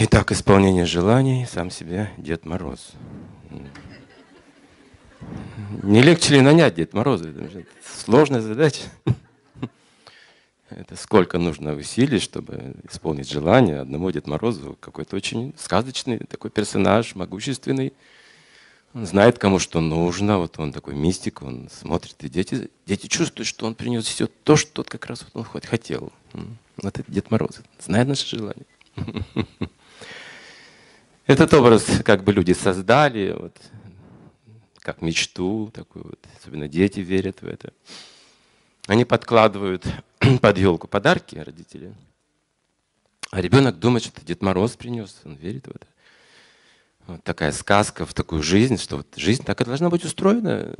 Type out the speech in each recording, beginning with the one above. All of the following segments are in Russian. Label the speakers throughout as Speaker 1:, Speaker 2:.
Speaker 1: Итак, исполнение желаний сам себе Дед Мороз. Не легче ли нанять Дед Мороза? Сложная задача. Это сколько нужно усилий, чтобы исполнить желание одному Дед Морозу, какой-то очень сказочный такой персонаж, могущественный. Он знает, кому что нужно, вот он такой мистик, он смотрит, и дети, дети чувствуют, что он принес все то, что как раз вот он хотел. Вот это Дед Мороз, знает наше желание. Этот образ как бы люди создали, вот, как мечту, такую вот, особенно дети верят в это. Они подкладывают под елку подарки родители, а ребенок думает, что Дед Мороз принес, он верит в это. Вот такая сказка в такую жизнь, что вот жизнь так и должна быть устроена.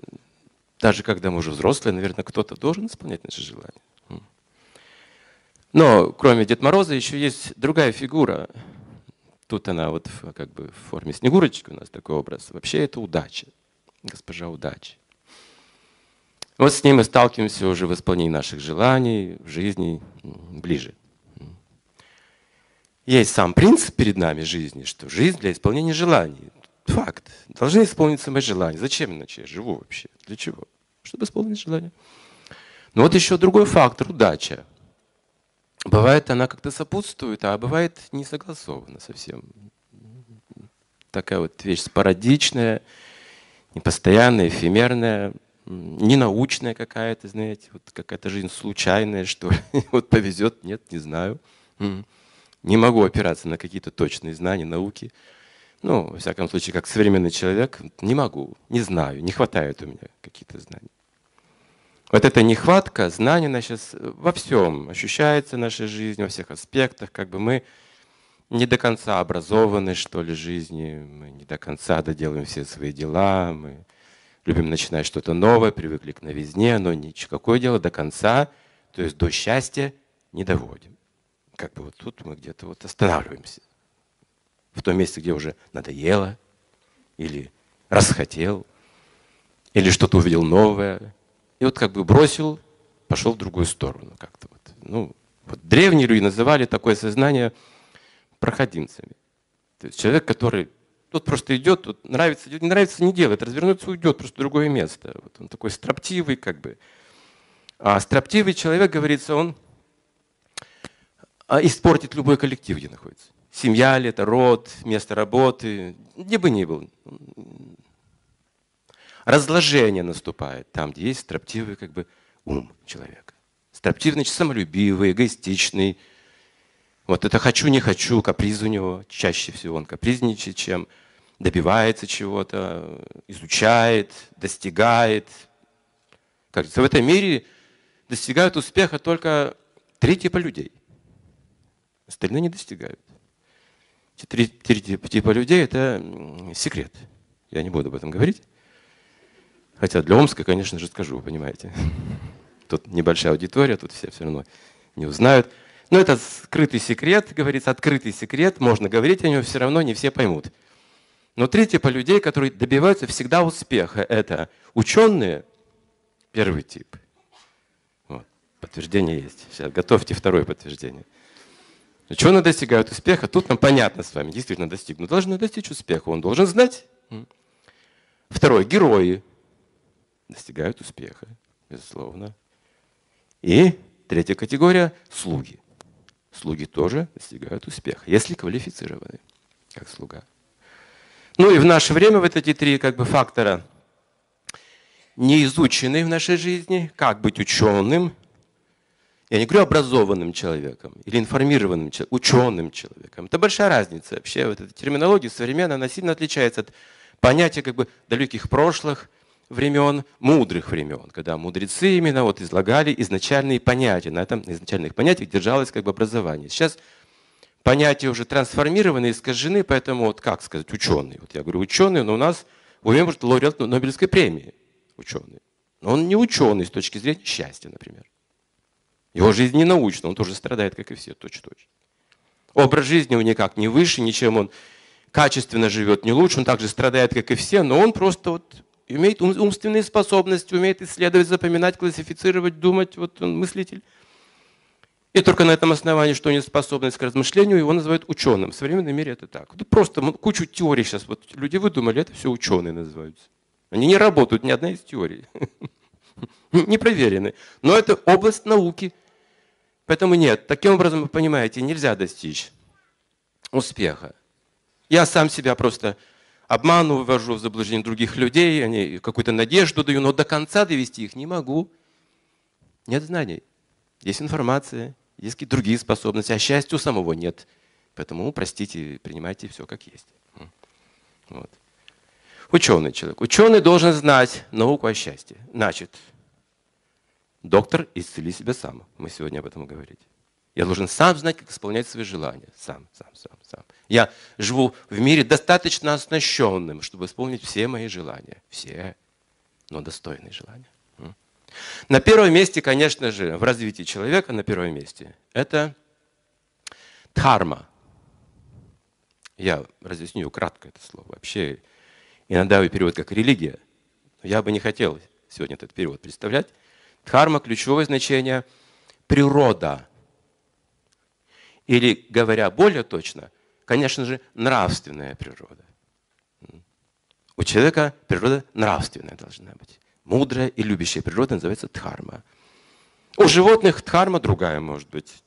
Speaker 1: Даже когда мы уже взрослые, наверное, кто-то должен исполнять наши желания. Но кроме Дед Мороза еще есть другая фигура. Тут она вот как бы в форме Снегурочки у нас такой образ. Вообще это удача госпожа удачи. Вот с ней мы сталкиваемся уже в исполнении наших желаний, в жизни ближе. Есть сам принцип перед нами жизни, что жизнь для исполнения желаний. Факт. Должны исполниться мои желания. Зачем иначе я живу вообще? Для чего? Чтобы исполнить желание. Но вот еще другой фактор – удача. Бывает, она как-то сопутствует, а бывает не согласована совсем. Такая вот вещь спорадичная – непостоянная, эфемерная, ненаучная какая-то, знаете, вот какая-то жизнь случайная, что вот повезет, нет, не знаю. Не могу опираться на какие-то точные знания, науки. Ну, во всяком случае, как современный человек, не могу, не знаю, не хватает у меня каких-то знаний. Вот эта нехватка знаний, она сейчас во всем ощущается в нашей жизни, во всех аспектах. Как бы мы не до конца образованы, что ли, жизни, мы не до конца доделаем все свои дела, мы любим начинать что-то новое, привыкли к новизне, но никакое дело до конца, то есть до счастья не доводим. Как бы вот тут мы где-то вот останавливаемся. В том месте, где уже надоело, или расхотел, или что-то увидел новое. И вот как бы бросил, пошел в другую сторону как-то. Вот. Ну, вот древние люди называли такое сознание – проходимцами. То есть человек, который тут просто идет, тут нравится, не нравится, не делает, развернется, уйдет просто в другое место. Вот он такой строптивый, как бы. А строптивый человек, говорится, он а, испортит любой коллектив, где находится. Семья ли это, род, место работы, где бы ни был. Разложение наступает там, где есть строптивый как бы, ум человека. Строптивый, значит, самолюбивый, эгоистичный, вот это хочу, не хочу, каприз у него. Чаще всего он капризничает, чем добивается чего-то, изучает, достигает. Как говорится, в этом мире достигают успеха только три типа людей. Остальные не достигают. Три, три типа людей – это секрет. Я не буду об этом говорить. Хотя для Омска, конечно же, скажу, понимаете. Тут небольшая аудитория, тут все все равно не узнают. Но это скрытый секрет, говорится, открытый секрет, можно говорить о нем, все равно не все поймут. Но три типа людей, которые добиваются всегда успеха, это ученые, первый тип. Вот, подтверждение есть. Сейчас готовьте второе подтверждение. Ученые достигают успеха, тут нам понятно с вами, действительно достигнут. Должны достичь успеха, он должен знать. Второе, герои достигают успеха, безусловно. И третья категория – слуги слуги тоже достигают успеха, если квалифицированы как слуга. Ну и в наше время вот эти три как бы фактора не изучены в нашей жизни, как быть ученым, я не говорю образованным человеком или информированным человеком, ученым человеком. Это большая разница вообще. Вот эта терминология современная, она сильно отличается от понятия как бы далеких прошлых, времен, мудрых времен, когда мудрецы именно вот излагали изначальные понятия. На этом изначальных понятиях держалось как бы образование. Сейчас понятия уже трансформированы, искажены, поэтому вот как сказать, ученый. Вот я говорю ученый, но у нас может лауреат Нобелевской премии ученый. Но он не ученый с точки зрения счастья, например. Его жизнь не научна, он тоже страдает, как и все, точь-точь. Образ жизни у него никак не выше, ничем он качественно живет не лучше, он также страдает, как и все, но он просто вот имеет умственные способности, умеет исследовать, запоминать, классифицировать, думать, вот он мыслитель. И только на этом основании, что у него способность к размышлению, его называют ученым. В современном мире это так. Просто кучу теорий сейчас вот люди выдумали, это все ученые называются. Они не работают, ни одна из теорий. Не проверены. Но это область науки. Поэтому нет, таким образом, вы понимаете, нельзя достичь успеха. Я сам себя просто обманываю, ввожу в заблуждение других людей, они какую-то надежду даю, но до конца довести их не могу. Нет знаний. Есть информация, есть какие-то другие способности, а счастья у самого нет. Поэтому, простите, принимайте все как есть. Вот. Ученый человек. Ученый должен знать науку о счастье. Значит, доктор, исцели себя сам. Мы сегодня об этом говорим. Я должен сам знать, как исполнять свои желания. Сам, сам, сам, сам. Я живу в мире достаточно оснащенным, чтобы исполнить все мои желания. Все, но достойные желания. На первом месте, конечно же, в развитии человека, на первом месте, это дхарма. Я разъясню кратко это слово. Вообще, иногда его перевод как религия. Я бы не хотел сегодня этот перевод представлять. Дхарма – ключевое значение – природа. Или, говоря более точно, конечно же, нравственная природа. У человека природа нравственная должна быть. Мудрая и любящая природа называется дхарма. У животных дхарма другая может быть.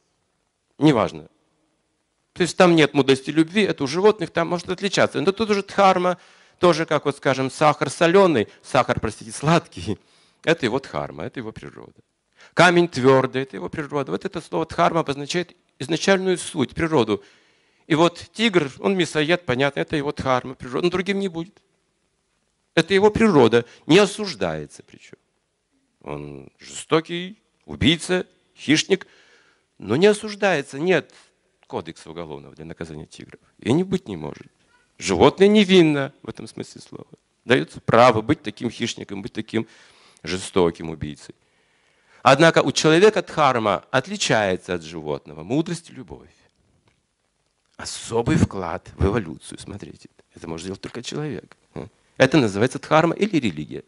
Speaker 1: Неважно. То есть там нет мудрости любви, это у животных там может отличаться. Но тут уже дхарма, тоже как вот скажем, сахар соленый, сахар, простите, сладкий. Это его дхарма, это его природа. Камень твердый, это его природа. Вот это слово дхарма обозначает изначальную суть, природу. И вот тигр, он мясоед, понятно, это его дхарма, природа, но другим не будет. Это его природа, не осуждается причем. Он жестокий, убийца, хищник, но не осуждается. Нет кодекса уголовного для наказания тигров. И не быть не может. Животное невинно в этом смысле слова. Дается право быть таким хищником, быть таким жестоким убийцей. Однако у человека дхарма отличается от животного. Мудрость и любовь. Особый вклад в эволюцию, смотрите. Это может сделать только человек. Это называется дхарма или религия.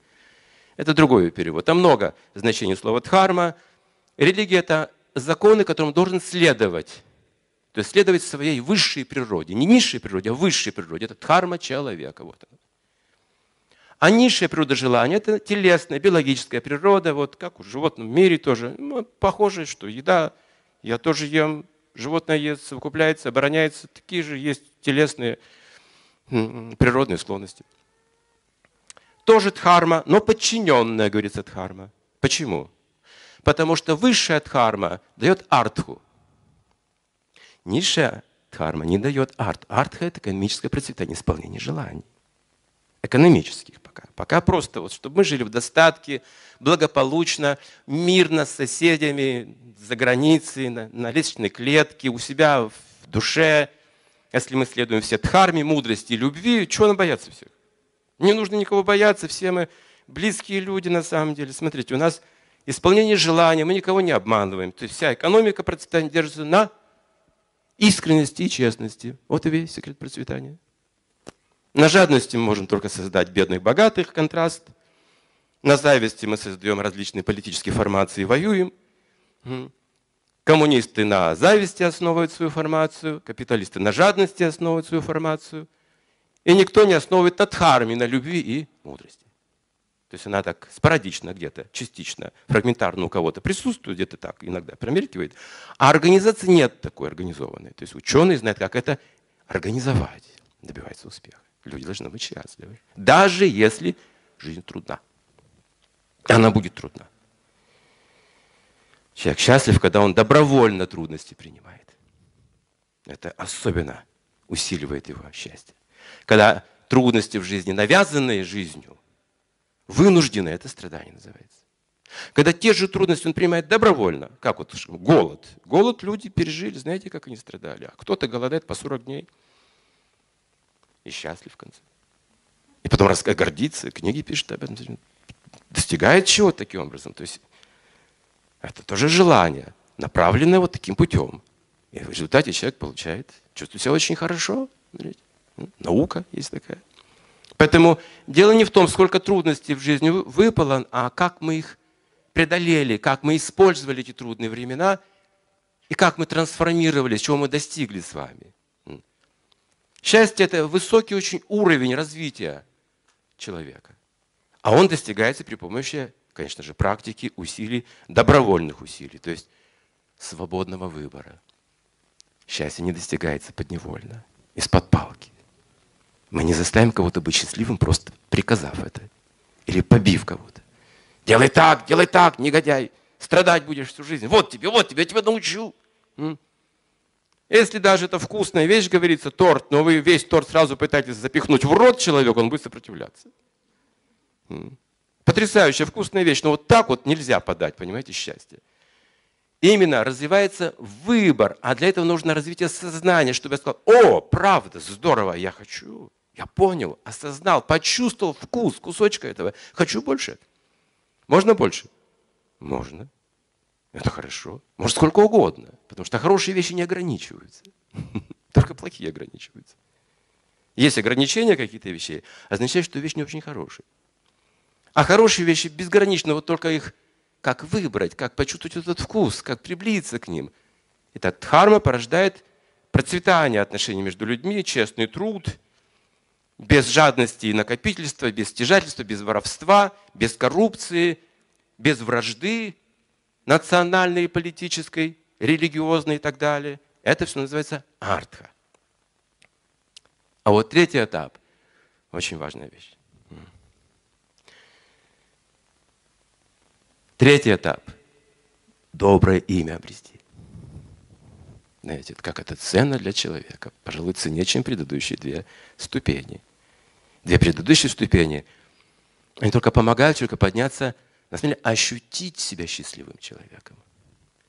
Speaker 1: Это другой перевод. Там много значений слова дхарма. Религия – это законы, которым должен следовать. То есть следовать своей высшей природе. Не низшей природе, а высшей природе. Это дхарма человека. Вот она. А низшая природа желания – это телесная, биологическая природа, вот как в животном мире тоже. Ну, похоже, что еда, я тоже ем, животное ест, совокупляется, обороняется. Такие же есть телесные природные склонности тоже дхарма, но подчиненная, говорится, дхарма. Почему? Потому что высшая дхарма дает артху. Низшая дхарма не дает арт. Артха – это экономическое процветание, исполнение желаний. Экономических пока. Пока просто, вот, чтобы мы жили в достатке, благополучно, мирно с соседями, за границей, на, на лестничной клетке, у себя в душе. Если мы следуем все дхарме, мудрости и любви, чего нам бояться всех? Не нужно никого бояться, все мы близкие люди на самом деле. Смотрите, у нас исполнение желания, мы никого не обманываем. То есть вся экономика процветания держится на искренности и честности. Вот и весь секрет процветания. На жадности мы можем только создать бедных, богатых, контраст. На зависти мы создаем различные политические формации и воюем. Коммунисты на зависти основывают свою формацию, капиталисты на жадности основывают свою формацию – и никто не основывает на дхарме, на любви и мудрости. То есть она так спорадично где-то, частично, фрагментарно у кого-то присутствует, где-то так иногда промелькивает. А организации нет такой организованной. То есть ученые знают, как это организовать, добивается успеха. Люди должны быть счастливы. Даже если жизнь трудна. Она будет трудна. Человек счастлив, когда он добровольно трудности принимает. Это особенно усиливает его счастье когда трудности в жизни, навязанные жизнью, вынужденные, это страдание называется. Когда те же трудности он принимает добровольно, как вот голод. Голод люди пережили, знаете, как они страдали. А кто-то голодает по 40 дней и счастлив в конце. И потом гордится, книги пишет об этом, достигает чего таким образом. То есть это тоже желание, направленное вот таким путем. И в результате человек получает, чувствует себя очень хорошо. Смотрите. Наука есть такая. Поэтому дело не в том, сколько трудностей в жизни выпало, а как мы их преодолели, как мы использовали эти трудные времена и как мы трансформировались, чего мы достигли с вами. Счастье – это высокий очень уровень развития человека. А он достигается при помощи, конечно же, практики, усилий, добровольных усилий, то есть свободного выбора. Счастье не достигается подневольно, из-под палки. Мы не заставим кого-то быть счастливым, просто приказав это. Или побив кого-то. Делай так, делай так, негодяй. Страдать будешь всю жизнь. Вот тебе, вот тебе, я тебя научу. Если даже это вкусная вещь, говорится, торт, но вы весь торт сразу пытаетесь запихнуть в рот человеку, он будет сопротивляться. Потрясающая вкусная вещь, но вот так вот нельзя подать, понимаете, счастье. Именно развивается выбор, а для этого нужно развитие сознания, чтобы я сказал, о, правда, здорово, я хочу, я понял, осознал, почувствовал вкус кусочка этого, хочу больше. Можно больше? Можно. Это хорошо. Может, сколько угодно. Потому что хорошие вещи не ограничиваются. Только плохие ограничиваются. Есть ограничения какие-то вещей, означает, что вещь не очень хорошая. А хорошие вещи безгранично, вот только их как выбрать, как почувствовать этот вкус, как приблизиться к ним. Итак, дхарма порождает процветание отношений между людьми, честный труд, без жадности и накопительства, без стяжательства, без воровства, без коррупции, без вражды, национальной, политической, религиозной и так далее. Это все называется артха. А вот третий этап – очень важная вещь. Третий этап – доброе имя обрести. Знаете, как это ценно для человека. Пожалуй, ценнее, чем предыдущие две ступени. Две предыдущие ступени, они только помогают человеку подняться – на самом деле ощутить себя счастливым человеком.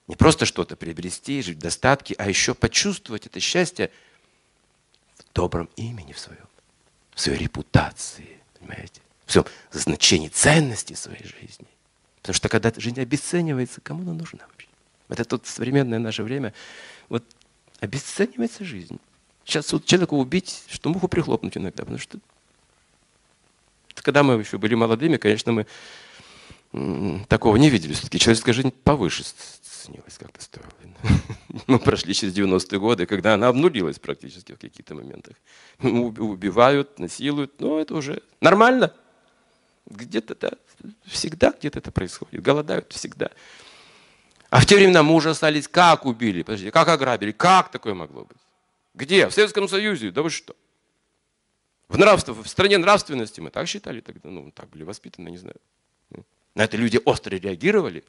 Speaker 1: Не просто что-то приобрести, жить в достатке, а еще почувствовать это счастье в добром имени в своем, в своей репутации, понимаете, в своем значении ценности своей жизни. Потому что когда жизнь обесценивается, кому она нужна вообще? Это тут современное наше время. Вот обесценивается жизнь. Сейчас вот человека убить, что муху прихлопнуть иногда, потому что когда мы еще были молодыми, конечно, мы такого не видели. Все-таки человеческая жизнь повыше ценилась как-то стоила. Мы прошли через 90-е годы, когда она обнулилась практически в каких-то моментах. Убивают, насилуют, но это уже нормально. Где-то да, всегда где-то это происходит. Голодают всегда. А в те времена мы ужасались, как убили, подожди, как ограбили, как такое могло быть? Где? В Советском Союзе? Да вы что? В, нравство, в стране нравственности мы так считали тогда, ну, так были воспитаны, не знаю. На это люди остро реагировали.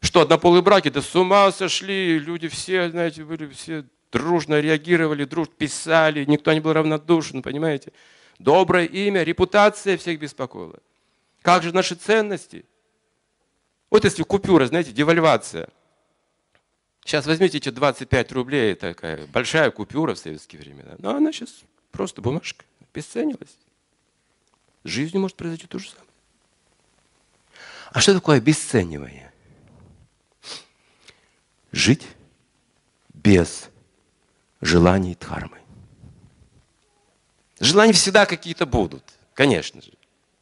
Speaker 1: Что однополые браки, да с ума сошли, люди все, знаете, были все дружно реагировали, дружно писали, никто не был равнодушен, понимаете? Доброе имя, репутация всех беспокоила. Как же наши ценности? Вот если купюра, знаете, девальвация. Сейчас возьмите эти 25 рублей, такая большая купюра в советские времена. Но она сейчас просто бумажка, обесценилась. С жизнью может произойти то же самое. А что такое обесценивание? Жить без желаний дхармы. Желания всегда какие-то будут, конечно же.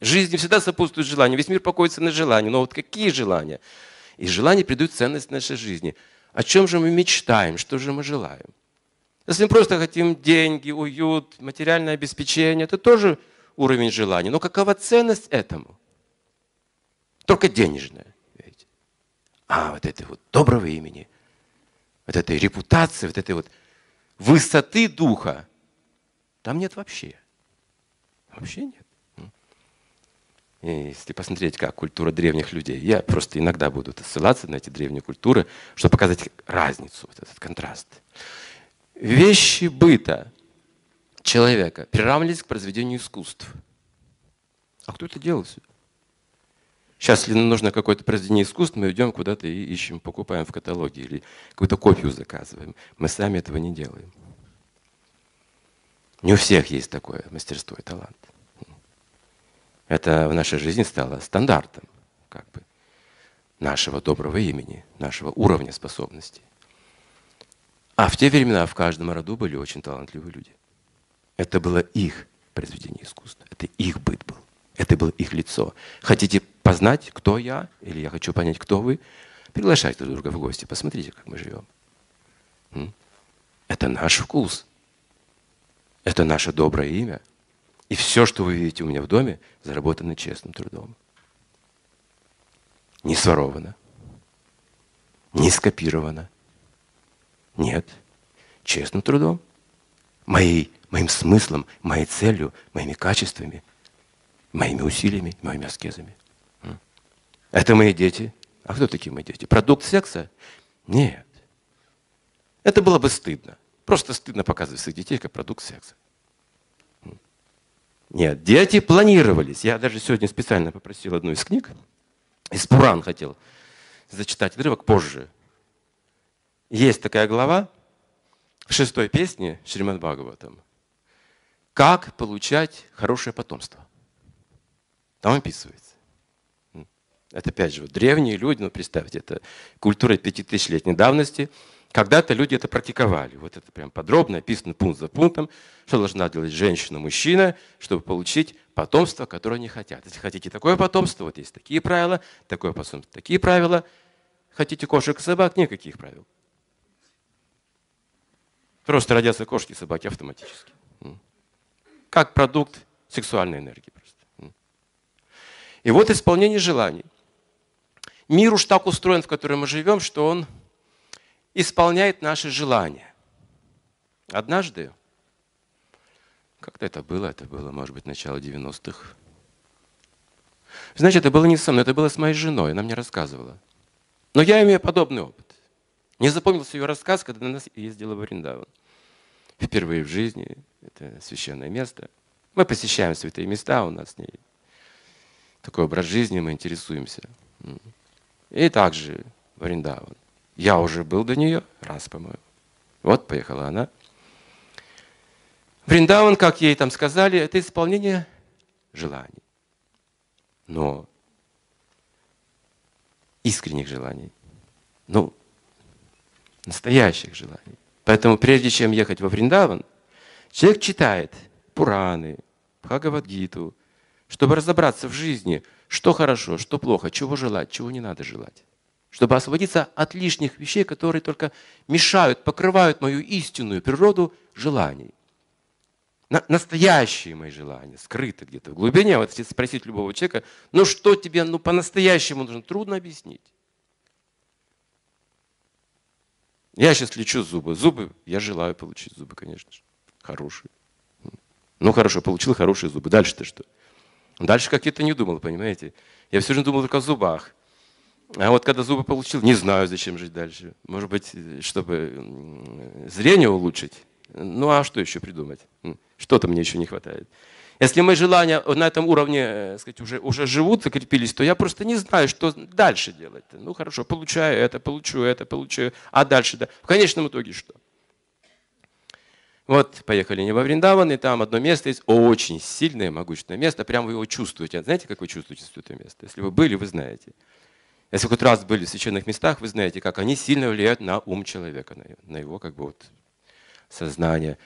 Speaker 1: Жизнь всегда сопутствует желанию. Весь мир покоится на желании. Но вот какие желания? И желания придают ценность нашей жизни. О чем же мы мечтаем? Что же мы желаем? Если мы просто хотим деньги, уют, материальное обеспечение, это тоже уровень желания. Но какова ценность этому? Только денежное. Видите? А вот этой вот доброго имени, вот этой репутации, вот этой вот высоты духа, там нет вообще. Вообще нет. И если посмотреть, как культура древних людей, я просто иногда буду ссылаться на эти древние культуры, чтобы показать разницу, вот этот контраст. Вещи быта человека приравнивались к произведению искусств. А кто это делал? Сейчас, если нужно какое-то произведение искусства, мы идем куда-то и ищем, покупаем в каталоге или какую-то копию заказываем. Мы сами этого не делаем. Не у всех есть такое мастерство и талант. Это в нашей жизни стало стандартом как бы, нашего доброго имени, нашего уровня способностей. А в те времена в каждом роду были очень талантливые люди. Это было их произведение искусства, это их быт был. Это было их лицо. Хотите познать, кто я, или я хочу понять, кто вы? Приглашайте друг друга в гости, посмотрите, как мы живем. Это наш вкус. Это наше доброе имя. И все, что вы видите у меня в доме, заработано честным трудом. Не своровано. Не скопировано. Нет. Честным трудом. Моей, моим смыслом, моей целью, моими качествами, моими усилиями, моими аскезами. Это мои дети. А кто такие мои дети? Продукт секса? Нет. Это было бы стыдно. Просто стыдно показывать своих детей как продукт секса. Нет, дети планировались. Я даже сегодня специально попросил одну из книг, из Пуран хотел зачитать отрывок позже. Есть такая глава в шестой песне Шримад Бхагаватам. Как получать хорошее потомство. Там описывается. Это опять же вот древние люди, ну представьте, это культура пятитысячелетней давности – когда-то люди это практиковали. Вот это прям подробно описано пункт за пунктом, что должна делать женщина, мужчина, чтобы получить потомство, которое они хотят. Если хотите такое потомство, вот есть такие правила, такое потомство, такие правила. Хотите кошек и собак, никаких правил. Просто родятся кошки и собаки автоматически. Как продукт сексуальной энергии просто. И вот исполнение желаний. Мир уж так устроен, в котором мы живем, что он исполняет наши желания. Однажды, как-то это было, это было, может быть, начало 90-х. Значит, это было не со мной, это было с моей женой, она мне рассказывала. Но я имею подобный опыт. Мне запомнился ее рассказ, когда она ездила в Ориндаван. Впервые в жизни, это священное место. Мы посещаем святые места, у нас с ней такой образ жизни, мы интересуемся. И также в Ориндаван. Я уже был до нее раз, по-моему. Вот поехала она. Вриндаван, как ей там сказали, это исполнение желаний. Но искренних желаний. Ну, настоящих желаний. Поэтому прежде чем ехать во Вриндаван, человек читает Пураны, Бхагавадгиту, чтобы разобраться в жизни, что хорошо, что плохо, чего желать, чего не надо желать чтобы освободиться от лишних вещей, которые только мешают, покрывают мою истинную природу желаний. На, настоящие мои желания, скрыты где-то в глубине. Вот если спросить любого человека, ну что тебе ну, по-настоящему нужно, трудно объяснить. Я сейчас лечу зубы. Зубы, я желаю получить зубы, конечно же. Хорошие. Ну хорошо, получил хорошие зубы. Дальше-то что? Дальше как я-то не думал, понимаете? Я все время думал только о зубах. А вот когда зубы получил, не знаю, зачем жить дальше. Может быть, чтобы зрение улучшить. Ну а что еще придумать? Что-то мне еще не хватает. Если мои желания на этом уровне э, сказать, уже, уже живут, закрепились, то я просто не знаю, что дальше делать. Ну хорошо, получаю это, получу это, получаю. А дальше, да. В конечном итоге что? Вот, поехали не во Вриндаван, и там одно место есть, очень сильное, могущественное место, прям вы его чувствуете. Знаете, как вы чувствуете это место? Если вы были, вы знаете. Если хоть раз были в священных местах, вы знаете, как они сильно влияют на ум человека, на его как бы вот сознание.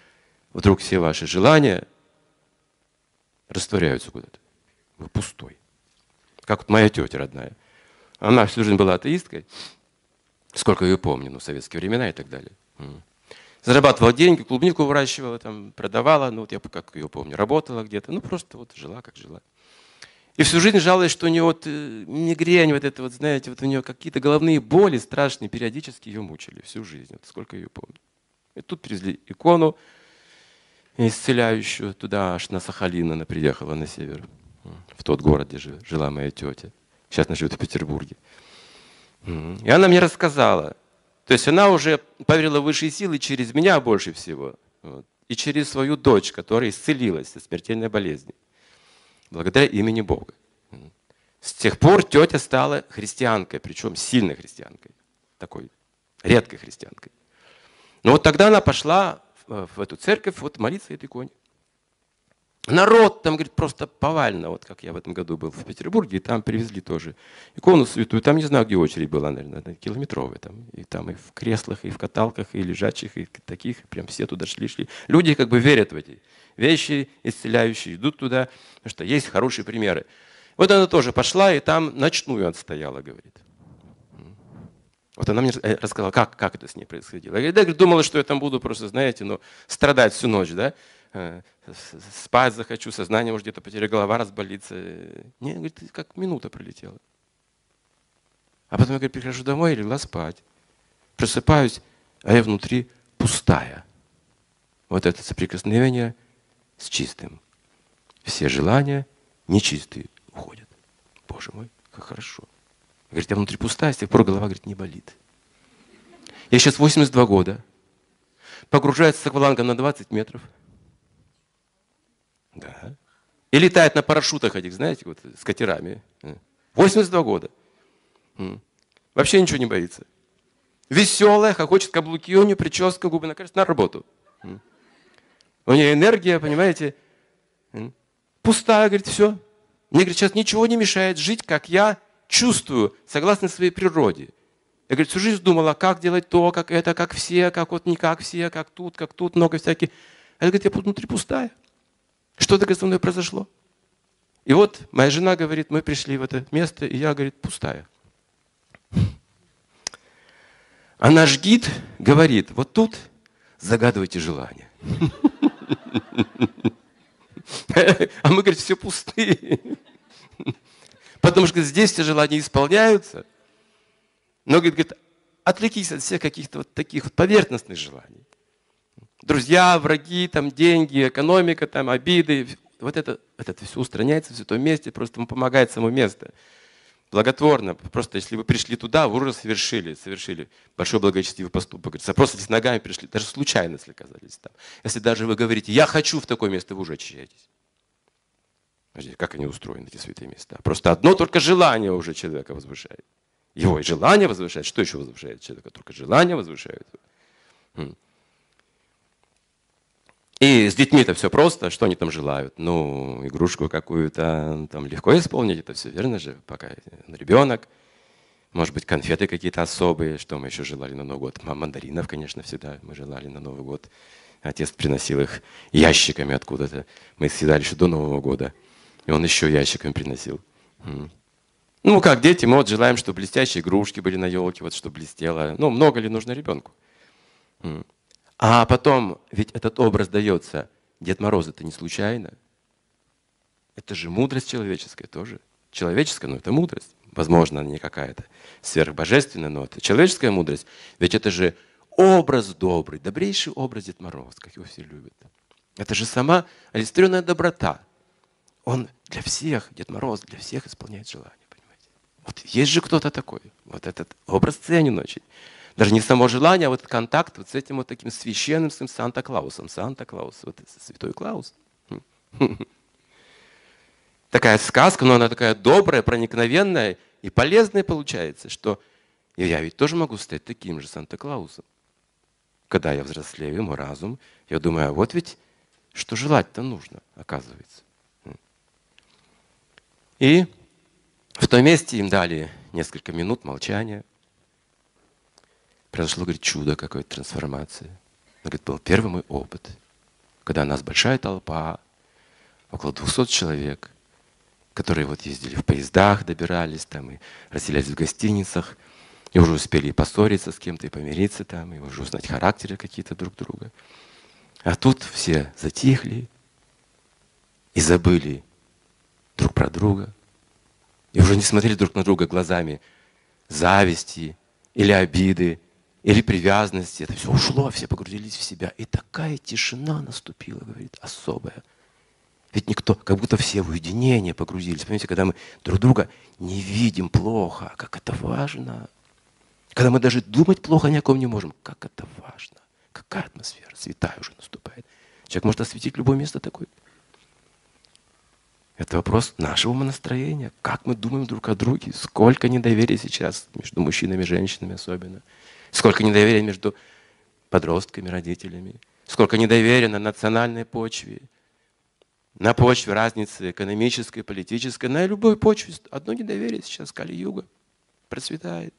Speaker 1: Вдруг все ваши желания растворяются куда-то. Вы пустой. Как вот моя тетя родная. Она всю жизнь была атеисткой, сколько ее помню, ну, советские времена и так далее. Зарабатывала деньги, клубнику выращивала, там, продавала, ну, вот я как ее помню, работала где-то, ну, просто вот жила, как жила. И всю жизнь жалуюсь, что у нее вот э, мигрень, вот это вот, знаете, вот у нее какие-то головные боли страшные периодически ее мучили всю жизнь, вот сколько ее помню. И тут привезли икону исцеляющую туда, аж на Сахалин она приехала на север, в тот город, где жила моя тетя. Сейчас она живет в Петербурге. И она мне рассказала. То есть она уже поверила в высшие силы через меня больше всего. Вот, и через свою дочь, которая исцелилась от смертельной болезни благодаря имени Бога. С тех пор тетя стала христианкой, причем сильной христианкой, такой редкой христианкой. Но вот тогда она пошла в эту церковь вот молиться этой иконе. Народ там, говорит, просто повально, вот как я в этом году был в Петербурге, и там привезли тоже икону святую, там не знаю, где очередь была, наверное, километровая, там, и там и в креслах, и в каталках, и лежачих, и таких, прям все туда шли, шли. Люди как бы верят в эти вещи исцеляющие, идут туда, потому что есть хорошие примеры. Вот она тоже пошла, и там ночную отстояла, говорит. Вот она мне э, рассказала, как, как это с ней происходило. Я говорит, думала, что я там буду просто, знаете, ну, страдать всю ночь, да? Э, спать захочу, сознание может где-то потерять, голова разболится. Не, говорит, как минута пролетела. А потом я говорит, прихожу домой и легла спать. Просыпаюсь, а я внутри пустая. Вот это соприкосновение с чистым. Все желания нечистые уходят. Боже мой, как хорошо. Говорит, я внутри пустая, с тех пор голова, говорит, не болит. Я сейчас 82 года. Погружается с аквалангом на 20 метров. Да. И летает на парашютах этих, знаете, вот с катерами. 82 года. Вообще ничего не боится. Веселая, хохочет каблуки, у нее прическа, губы накажет на работу. У нее энергия, понимаете, пустая, говорит, все. Мне, говорит, сейчас ничего не мешает жить, как я чувствую, согласно своей природе. Я, говорит, всю жизнь думала, как делать то, как это, как все, как вот не как все, как тут, как тут, много всяких. А я, говорит, я внутри пустая. Что-то, говорит, со мной произошло. И вот моя жена говорит, мы пришли в это место, и я, говорит, пустая. А наш гид говорит, вот тут загадывайте желание. А мы, говорит, все пустые. Потому что здесь все желания исполняются. Но, говорит, отвлекись от всех каких-то вот таких вот поверхностных желаний. Друзья, враги, там деньги, экономика, там обиды. Вот это, это все устраняется в святом месте, просто ему помогает само место благотворно. Просто если вы пришли туда, вы уже совершили, совершили большой благочестивый поступок. Говорится, просто с ногами пришли, даже случайно, если оказались там. Если даже вы говорите, я хочу в такое место, вы уже очищаетесь. Как они устроены, эти святые места? Просто одно только желание уже человека возвышает. Его и желание возвышает. Что еще возвышает человека? Только желание возвышает. И с детьми это все просто, что они там желают? Ну, игрушку какую-то там легко исполнить, это все верно же, пока ребенок. Может быть, конфеты какие-то особые, что мы еще желали на Новый год. Мандаринов, конечно, всегда мы желали на Новый год. Отец приносил их ящиками откуда-то. Мы съедали еще до Нового года. И он еще ящиками приносил. Ну, как дети, мы вот желаем, чтобы блестящие игрушки были на елке, вот чтобы блестело. Ну, много ли нужно ребенку? А потом, ведь этот образ дается, Дед Мороз это не случайно. Это же мудрость человеческая тоже. Человеческая, но это мудрость. Возможно, она не какая-то сверхбожественная, но это человеческая мудрость. Ведь это же образ добрый, добрейший образ Дед Мороз, как его все любят. Это же сама олицетворенная доброта. Он для всех, Дед Мороз, для всех исполняет желания. Понимаете? Вот есть же кто-то такой. Вот этот образ ценен очень. Даже не само желание, а вот контакт вот с этим вот таким священным своим Санта-Клаусом. Санта-Клаус, вот святой Клаус. Такая сказка, но она такая добрая, проникновенная и полезная получается, что я ведь тоже могу стать таким же Санта-Клаусом. Когда я взрослею, мой разум, я думаю, а вот ведь что желать-то нужно, оказывается. И в том месте им дали несколько минут молчания – произошло, говорит, чудо какое-то, трансформация. Он говорит, был первый мой опыт, когда у нас большая толпа, около 200 человек, которые вот ездили в поездах, добирались там и расселялись в гостиницах, и уже успели и поссориться с кем-то, и помириться там, и уже узнать характеры какие-то друг друга. А тут все затихли и забыли друг про друга, и уже не смотрели друг на друга глазами зависти или обиды, или привязанности. Это все ушло, все погрузились в себя. И такая тишина наступила, говорит, особая. Ведь никто, как будто все в уединение погрузились. Понимаете, когда мы друг друга не видим плохо, как это важно. Когда мы даже думать плохо ни о ком не можем, как это важно. Какая атмосфера, святая уже наступает. Человек может осветить любое место такое. Это вопрос нашего настроения. Как мы думаем друг о друге. Сколько недоверия сейчас между мужчинами и женщинами особенно. Сколько недоверия между подростками, родителями. Сколько недоверия на национальной почве. На почве разницы экономической, политической. На любой почве одно недоверие сейчас Кали-Юга процветает.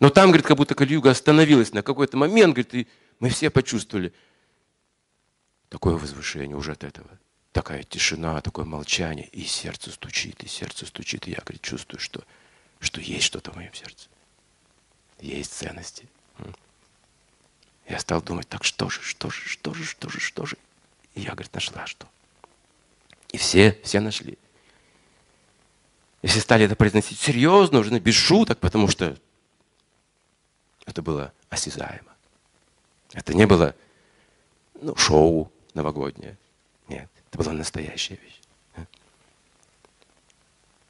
Speaker 1: Но там, говорит, как будто Кали-Юга остановилась на какой-то момент, говорит, и мы все почувствовали такое возвышение уже от этого. Такая тишина, такое молчание, и сердце стучит, и сердце стучит. И я, говорит, чувствую, что, что есть что-то в моем сердце. Есть ценности. Я стал думать, так что же, что же, что же, что же, что же. И я, говорит, нашла что. И все, все нашли. И все стали это произносить серьезно, уже без шуток, потому что это было осязаемо. Это не было ну, шоу новогоднее. Нет, это была настоящая вещь.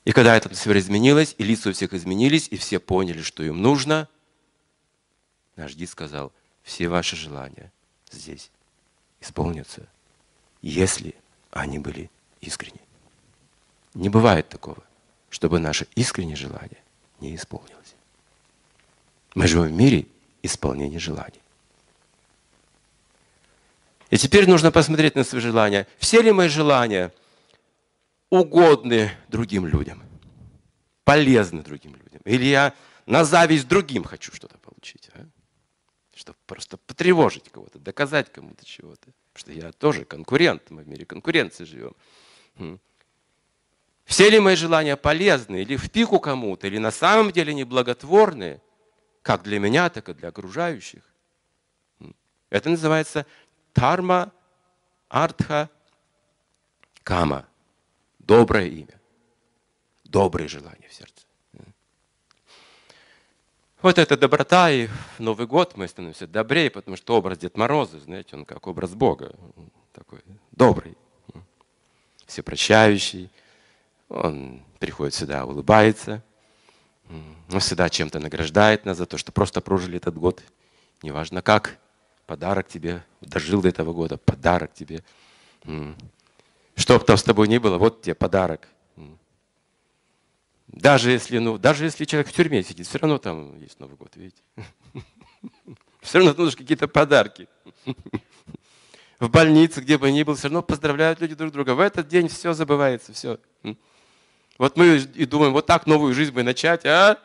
Speaker 1: И когда эта атмосфера изменилась, и лица у всех изменились, и все поняли, что им нужно, наш гид сказал, все ваши желания здесь исполнятся, если они были искренни. Не бывает такого, чтобы наше искреннее желание не исполнилось. Мы живем в мире исполнения желаний. И теперь нужно посмотреть на свои желания. Все ли мои желания угодны другим людям? Полезны другим людям? Или я на зависть другим хочу что-то получить? А? Чтобы просто потревожить кого-то, доказать кому-то чего-то. Потому что я тоже конкурент, мы в мире конкуренции живем. Все ли мои желания полезны, или в пику кому-то, или на самом деле неблаготворны, как для меня, так и для окружающих? Это называется Тарма, Артха, Кама. Доброе имя. Добрые желания в сердце. Вот эта доброта, и в Новый год мы становимся добрее, потому что образ Дед Мороза, знаете, он как образ Бога. Такой добрый, всепрощающий. Он приходит сюда, улыбается. Он всегда чем-то награждает нас за то, что просто прожили этот год. Неважно как подарок тебе, дожил до этого года, подарок тебе. Что бы там с тобой ни было, вот тебе подарок. Даже если, ну, даже если человек в тюрьме сидит, все равно там есть Новый год, видите? Все равно нужны какие-то подарки. В больнице, где бы ни был, все равно поздравляют люди друг друга. В этот день все забывается, все. Вот мы и думаем, вот так новую жизнь бы начать, а?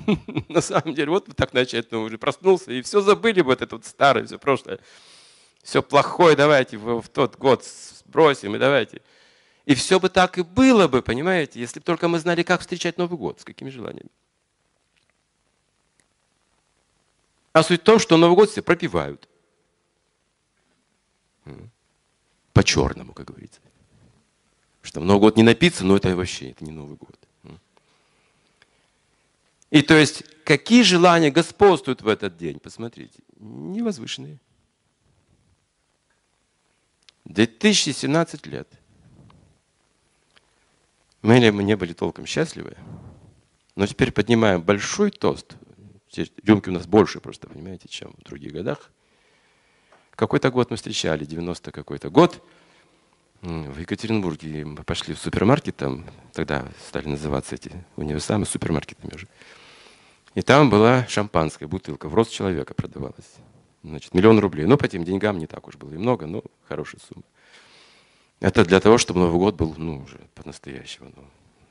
Speaker 1: На самом деле, вот так начать, ну, уже проснулся, и все забыли вот это вот старое, все прошлое. Все плохое давайте в тот год сбросим, и давайте. И все бы так и было бы, понимаете, если бы только мы знали, как встречать Новый год, с какими желаниями. А суть в том, что Новый год все пропивают. По-черному, как говорится. Что Новый год не напиться, но это вообще это не Новый год. И то есть, какие желания господствуют в этот день? Посмотрите, невозвышенные. 2017 лет. Мы не были толком счастливы, но теперь поднимаем большой тост. Рюмки у нас больше просто, понимаете, чем в других годах. Какой-то год мы встречали, 90 какой-то год. В Екатеринбурге мы пошли в супермаркет, там тогда стали называться эти универсамы супермаркетами уже. И там была шампанская бутылка, в рост человека продавалась. Значит, миллион рублей. Ну, по тем деньгам не так уж было и много, но хорошая сумма. Это для того, чтобы Новый год был, ну, уже по-настоящему. Ну,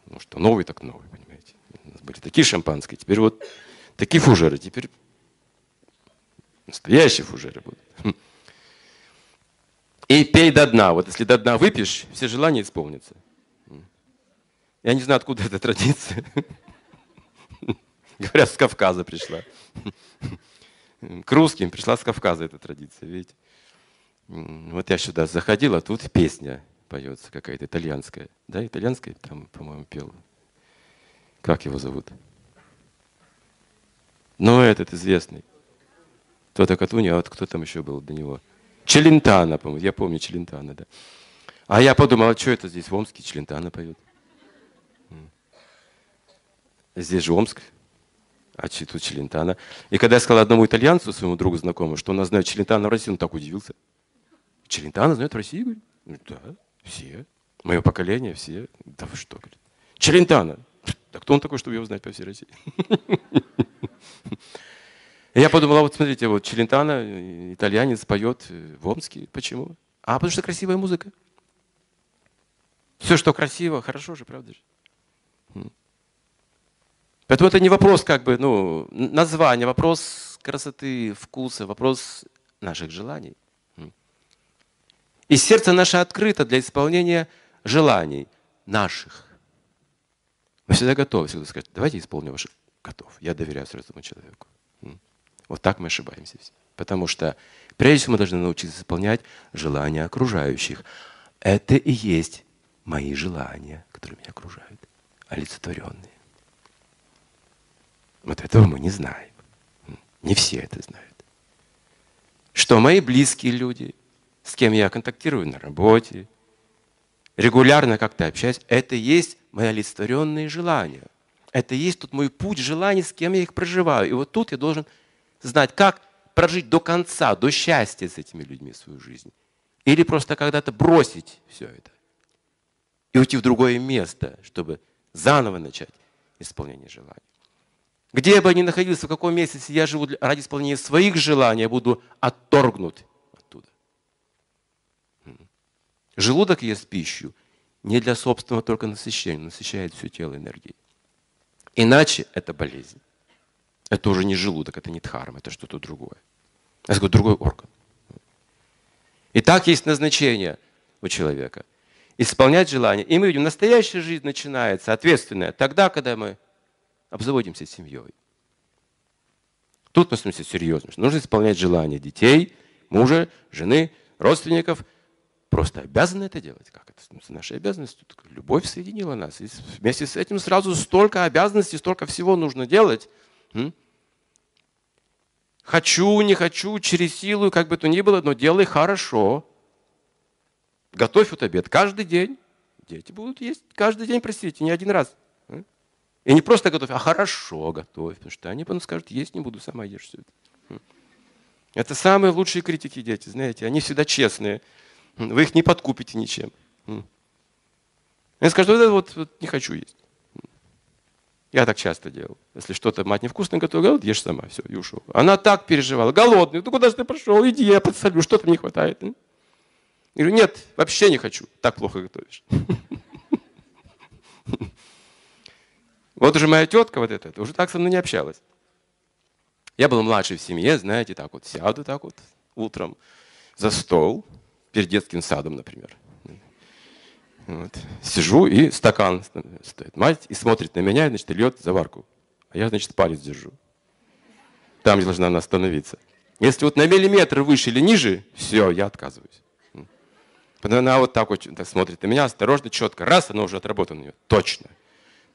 Speaker 1: ну, что новый, так новый, понимаете. У нас были такие шампанские, теперь вот такие фужеры, теперь настоящие фужеры будут. И пей до дна. Вот если до дна выпьешь, все желания исполнятся. Я не знаю, откуда эта традиция. Говорят, с Кавказа пришла. К русским пришла с Кавказа эта традиция, видите. Вот я сюда заходил, а тут песня поется какая-то итальянская. Да, итальянская там, по-моему, пел. Как его зовут? Ну, этот известный. Кто-то Катуни, а вот кто там еще был до него? Челентано, по-моему. Я помню Челентано, да. А я подумал, а что это здесь в Омске Челентано поет? Здесь же Омск. А тут Челентано. И когда я сказал одному итальянцу, своему другу знакомому, что он знает Челентано в России, он так удивился. Челентано знает в России? Говорит. Да, все. Мое поколение, все. Да вы что, говорит. Челентано. Да кто он такой, чтобы его знать по всей России? Я подумал, а вот смотрите, вот Челентано, итальянец, поет в Омске. Почему? А потому что красивая музыка. Все, что красиво, хорошо же, правда же? Поэтому это не вопрос как бы, ну, названия, вопрос красоты, вкуса, вопрос наших желаний. И сердце наше открыто для исполнения желаний наших. Мы всегда готовы всегда сказать, давайте исполним ваши готов. Я доверяю этому человеку. Вот так мы ошибаемся все. Потому что прежде всего мы должны научиться исполнять желания окружающих. Это и есть мои желания, которые меня окружают, олицетворенные. Вот этого мы не знаем. Не все это знают. Что мои близкие люди, с кем я контактирую на работе, регулярно как-то общаюсь, это есть мои олицетворенные желания. Это есть тут мой путь желаний, с кем я их проживаю. И вот тут я должен знать, как прожить до конца, до счастья с этими людьми свою жизнь. Или просто когда-то бросить все это и уйти в другое место, чтобы заново начать исполнение желаний. Где бы я ни находился, в каком если я живу ради исполнения своих желаний, я буду отторгнут оттуда. Желудок ест пищу не для собственного только насыщения, насыщает все тело энергией. Иначе это болезнь. Это уже не желудок, это не дхарма, это что-то другое. Это какой-то другой орган. И так есть назначение у человека. Исполнять желание. И мы видим, настоящая жизнь начинается, ответственная, тогда, когда мы обзаводимся семьей. Тут мы становимся серьезно. Нужно исполнять желания детей, мужа, жены, родственников. Просто обязаны это делать. Как это? Наша обязанность. Любовь соединила нас. И вместе с этим сразу столько обязанностей, столько всего нужно делать. Хочу, не хочу, через силу, как бы то ни было, но делай хорошо. Готовь вот обед каждый день. Дети будут есть каждый день, простите, не один раз. И не просто готовь, а хорошо готовь, потому что они потом скажут, есть не буду, сама ешь все это. Это самые лучшие критики дети, знаете, они всегда честные. Вы их не подкупите ничем. Они скажут, вот, вот, вот не хочу есть. Я так часто делал. Если что-то мать невкусно готовила, говорит, ешь сама, все, и ушел. Она так переживала, голодный, ну куда же ты пошел, иди, я подсолю, что-то мне хватает. Я говорю, нет, вообще не хочу, так плохо готовишь. Вот уже моя тетка вот эта, уже так со мной не общалась. Я был младший в семье, знаете, так вот сяду так вот утром за стол, перед детским садом, например. Вот. Сижу, и стакан стоит. Мать и смотрит на меня, и, значит, льет заварку. А я, значит, палец держу. Там должна она остановиться. Если вот на миллиметр выше или ниже, все, я отказываюсь. Потом она вот так вот так смотрит на меня, осторожно, четко. Раз, она уже отработана у нее. Точно.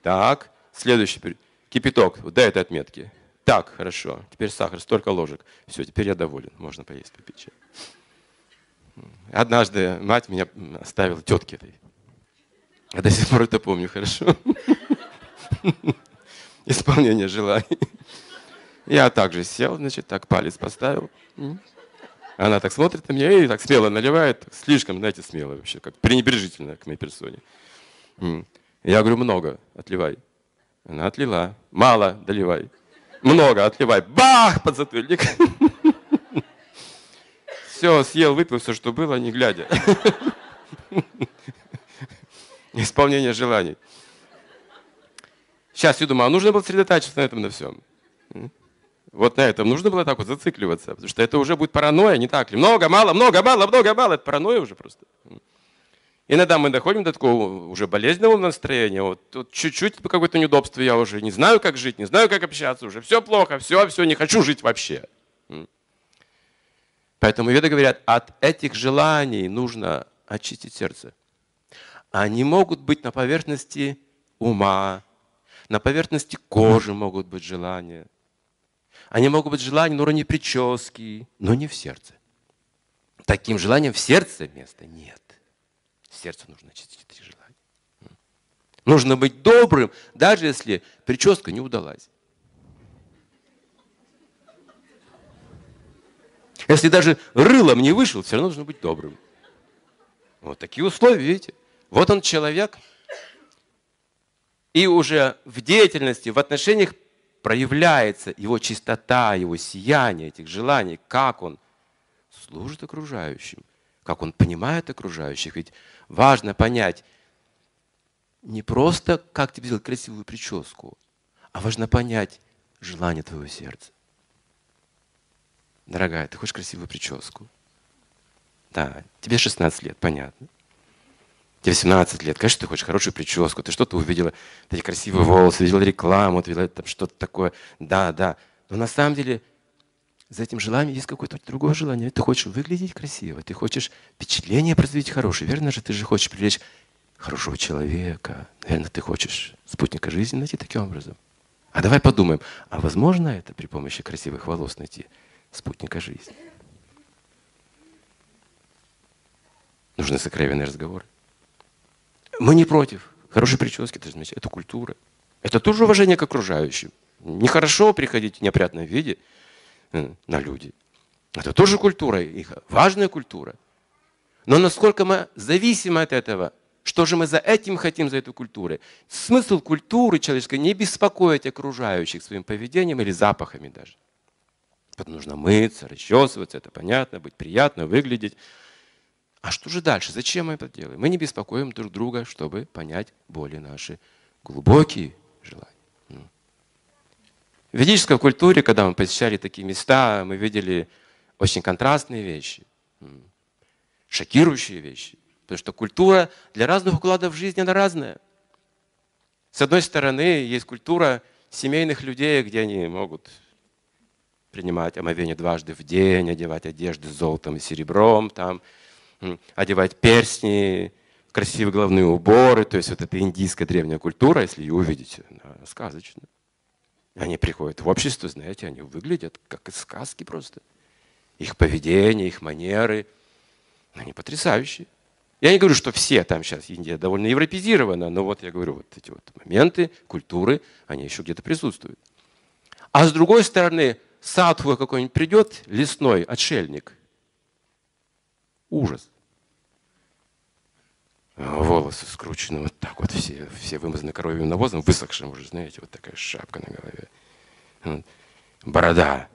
Speaker 1: Так, следующий. Кипяток, вот до этой отметки. Так, хорошо. Теперь сахар, столько ложек. Все, теперь я доволен. Можно поесть, попить чай. Однажды мать меня оставила тетке этой. Я до сих пор это помню хорошо. Исполнение желаний. Я также сел, значит, так палец поставил. Она так смотрит на меня и так смело наливает. Слишком, знаете, смело вообще, как пренебрежительно к моей персоне. Я говорю, много, отливай. Она отлила. Мало, доливай. Много, отливай. Бах, подзатыльник. Все, съел, выпил все, что было, не глядя исполнение желаний. Сейчас я думаю, а нужно было сосредотачиваться на этом на всем. Вот на этом нужно было так вот зацикливаться, потому что это уже будет паранойя, не так ли? Много, мало, много, мало, много, мало. Это паранойя уже просто. Иногда мы доходим до такого уже болезненного настроения. Вот, вот чуть-чуть какое-то неудобство, я уже не знаю, как жить, не знаю, как общаться, уже все плохо, все, все, не хочу жить вообще. Поэтому веды говорят, от этих желаний нужно очистить сердце. Они могут быть на поверхности ума, на поверхности кожи могут быть желания. Они могут быть желания на уровне прически, но не в сердце. Таким желанием в сердце места нет. Сердце нужно очистить эти желания. Нужно быть добрым, даже если прическа не удалась. Если даже рылом не вышел, все равно нужно быть добрым. Вот такие условия, видите? Вот он человек, и уже в деятельности, в отношениях проявляется его чистота, его сияние этих желаний, как он служит окружающим, как он понимает окружающих. Ведь важно понять не просто, как тебе сделать красивую прическу, а важно понять желание твоего сердца. Дорогая, ты хочешь красивую прическу? Да, тебе 16 лет, понятно. Тебе 17 лет, конечно, ты хочешь хорошую прическу, ты что-то увидела, эти красивые волосы, видела рекламу, видела там что-то такое. Да, да. Но на самом деле за этим желанием есть какое-то другое желание. Ты хочешь выглядеть красиво, ты хочешь впечатление произвести хорошее. Верно же, ты же хочешь привлечь хорошего человека. Наверное, ты хочешь спутника жизни найти таким образом. А давай подумаем, а возможно это при помощи красивых волос найти спутника жизни? Нужны сокровенные разговоры. Мы не против. Хорошие прически, это, значит, это культура. Это тоже уважение к окружающим. Нехорошо приходить в неопрятном виде э, на люди. Это тоже культура, их важная культура. Но насколько мы зависимы от этого, что же мы за этим хотим, за эту культуру? Смысл культуры человеческой не беспокоить окружающих своим поведением или запахами даже. Вот нужно мыться, расчесываться, это понятно, быть приятно, выглядеть. А что же дальше? Зачем мы это делаем? Мы не беспокоим друг друга, чтобы понять более наши глубокие желания. Ну. В ведической культуре, когда мы посещали такие места, мы видели очень контрастные вещи, шокирующие вещи. Потому что культура для разных укладов жизни, она разная. С одной стороны, есть культура семейных людей, где они могут принимать омовение дважды в день, одевать одежды с золотом и серебром, там, одевать перстни, красивые головные уборы. То есть вот эта индийская древняя культура, если ее увидите, она сказочная. Они приходят в общество, знаете, они выглядят как из сказки просто. Их поведение, их манеры, они потрясающие. Я не говорю, что все там сейчас Индия довольно европезирована, но вот я говорю, вот эти вот моменты культуры, они еще где-то присутствуют. А с другой стороны, садху какой-нибудь придет, лесной отшельник. Ужас. Волосы скручены вот так вот, все, все вымазаны коровьим навозом, высохшим уже, знаете, вот такая шапка на голове. Борода,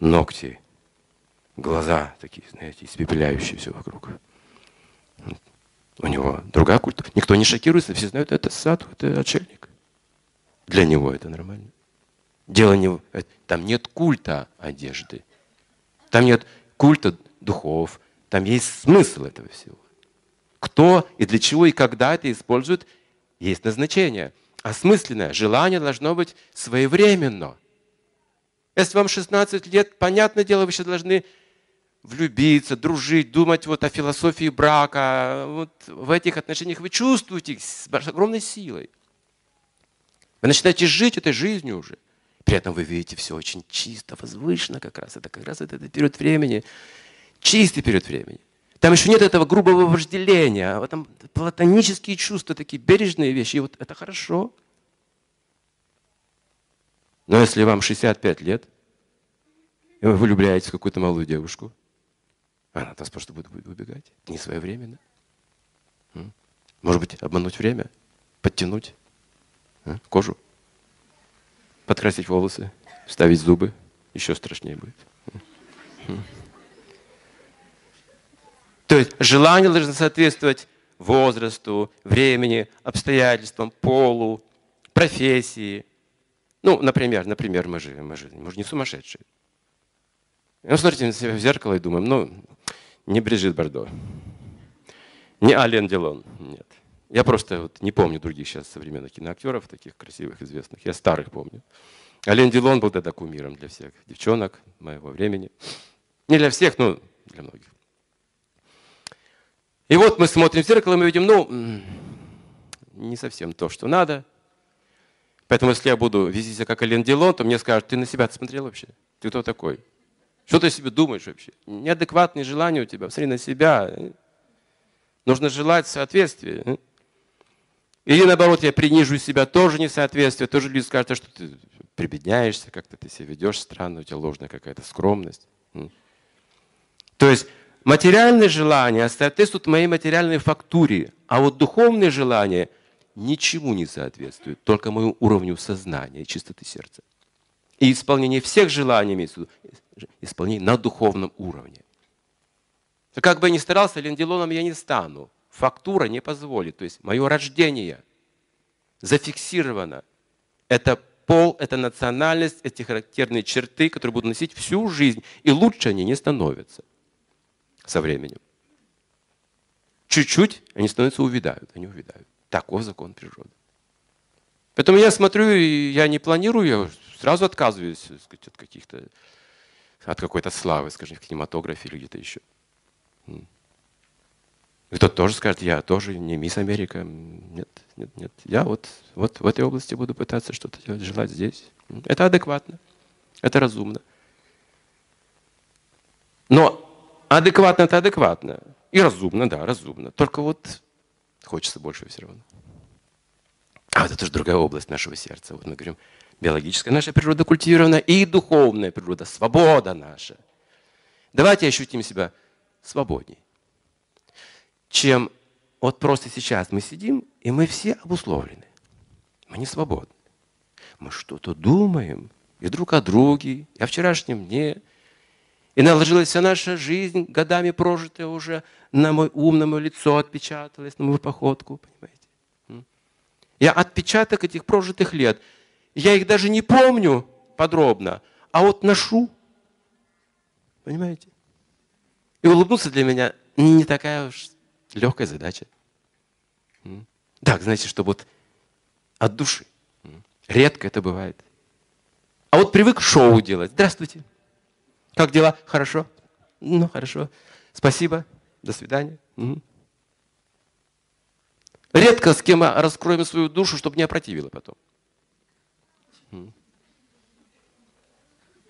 Speaker 1: ногти, глаза такие, знаете, испепеляющие все вокруг. У него другая культура. Никто не шокируется, все знают, это саду, это отшельник. Для него это нормально. Дело не... Там нет культа одежды. Там нет культа духов. Там есть смысл этого всего. Кто и для чего и когда это использует, есть назначение. Осмысленное желание должно быть своевременно. Если вам 16 лет, понятное дело, вы сейчас должны влюбиться, дружить, думать вот о философии брака. Вот в этих отношениях вы чувствуете их с огромной силой. Вы начинаете жить этой жизнью уже. При этом вы видите все очень чисто, возвышенно как раз. Это как раз этот период времени, чистый период времени. Там еще нет этого грубого вожделения, а там платонические чувства, такие бережные вещи. И вот это хорошо. Но если вам 65 лет, и вы влюбляетесь в какую-то малую девушку, она нас просто будет убегать. Не своевременно. Может быть, обмануть время, подтянуть кожу, подкрасить волосы, вставить зубы. Еще страшнее будет. То есть желание должно соответствовать возрасту, времени, обстоятельствам, полу, профессии. Ну, например, например, мы же, мы же, мы же не сумасшедшие. Ну, смотрите на себя в зеркало и думаем, ну, не Брижит Бардо, не Ален Делон, нет. Я просто вот не помню других сейчас современных киноактеров, таких красивых, известных. Я старых помню. Ален Делон был тогда кумиром для всех девчонок моего времени. Не для всех, но для многих. И вот мы смотрим в зеркало, и мы видим, ну, не совсем то, что надо. Поэтому если я буду вести себя как Ален Делон, то мне скажут, ты на себя смотрел вообще? Ты кто такой? Что ты себе думаешь вообще? Неадекватные желания у тебя. Смотри на себя. Нужно желать соответствия. Или наоборот, я принижу себя, тоже несоответствие. Тоже люди скажут, что ты прибедняешься, как-то ты себя ведешь странно, у тебя ложная какая-то скромность. То есть материальные желания соответствуют моей материальной фактуре, а вот духовные желания ничему не соответствуют, только моему уровню сознания, чистоты сердца. И исполнение всех желаний имеется в виду, исполнение на духовном уровне. Как бы я ни старался, лендилоном я не стану. Фактура не позволит. То есть мое рождение зафиксировано. Это пол, это национальность, эти характерные черты, которые будут носить всю жизнь. И лучше они не становятся со временем. Чуть-чуть они становятся увядают, они увядают. Такой закон природы. Поэтому я смотрю, и я не планирую, я сразу отказываюсь сказать, от каких-то от какой-то славы, скажем, в кинематографе или где-то еще. Кто-то тоже скажет, я тоже не мисс Америка. Нет, нет, нет. Я вот, вот в этой области буду пытаться что-то делать, желать здесь. Это адекватно, это разумно. Но адекватно это адекватно. И разумно, да, разумно. Только вот хочется больше все равно. А вот это же другая область нашего сердца. Вот мы говорим, биологическая наша природа культивирована и духовная природа, свобода наша. Давайте ощутим себя свободней, чем вот просто сейчас мы сидим, и мы все обусловлены. Мы не свободны. Мы что-то думаем и друг о друге, и о вчерашнем дне. И наложилась вся наша жизнь, годами прожитая уже, на мой ум, на мое лицо отпечаталась, на мою походку, понимаете? Я отпечаток этих прожитых лет, я их даже не помню подробно, а вот ношу. Понимаете? И улыбнуться для меня не такая уж легкая задача. Так, знаете, что вот от души. Редко это бывает. А вот привык шоу делать. Здравствуйте. Как дела? Хорошо? Ну, хорошо. Спасибо. До свидания. Угу. Редко с кем раскроем свою душу, чтобы не опротивило потом.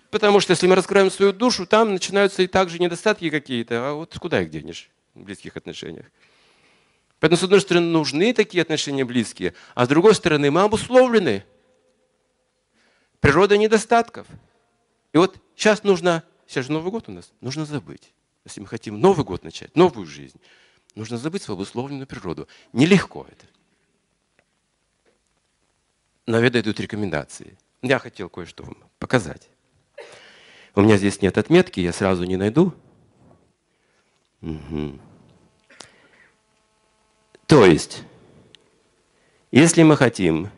Speaker 1: Потому что если мы раскроем свою душу, там начинаются и также недостатки какие-то. А вот куда их денешь близких отношениях? Поэтому, с одной стороны, нужны такие отношения близкие, а с другой стороны, мы обусловлены природой недостатков. И вот сейчас нужно, сейчас же Новый год у нас, нужно забыть. Если мы хотим Новый год начать, новую жизнь, Нужно забыть свою обусловленную природу. Нелегко это. Но веда идут рекомендации. Я хотел кое-что вам показать. У меня здесь нет отметки, я сразу не найду. Угу. То есть, если мы хотим,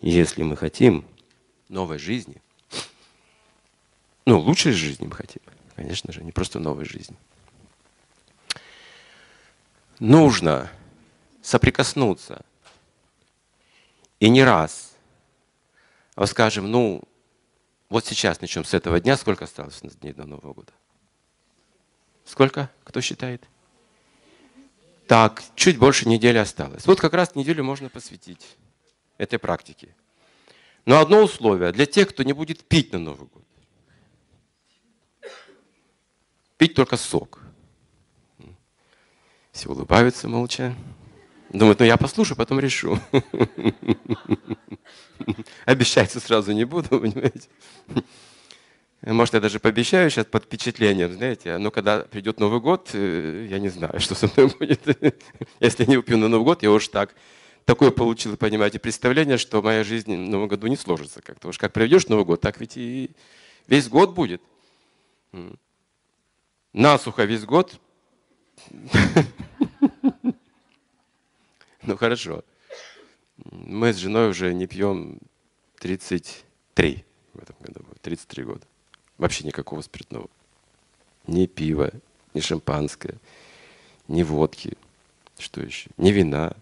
Speaker 1: если мы хотим новой жизни, ну, лучшей жизни мы хотим, конечно же, не просто новой жизни – нужно соприкоснуться. И не раз. А скажем, ну, вот сейчас начнем с этого дня. Сколько осталось дней до Нового года? Сколько? Кто считает? Так, чуть больше недели осталось. Вот как раз неделю можно посвятить этой практике. Но одно условие для тех, кто не будет пить на Новый год. Пить только сок. Все улыбаются молча. Думают, ну я послушаю, потом решу. Обещать сразу не буду, понимаете. Может, я даже пообещаю сейчас под впечатлением, знаете, но когда придет Новый год, э, я не знаю, что со мной будет. Если я не упью на Новый год, я уж так такое получил, понимаете, представление, что моя жизнь в Новом году не сложится как-то. Уж как приведешь Новый год, так ведь и весь год будет. Насухо весь год, ну хорошо. Мы с женой уже не пьем 33 в этом году. 33 года. Вообще никакого спиртного. Ни пива, ни шампанское, ни водки. Что еще? Ни вина.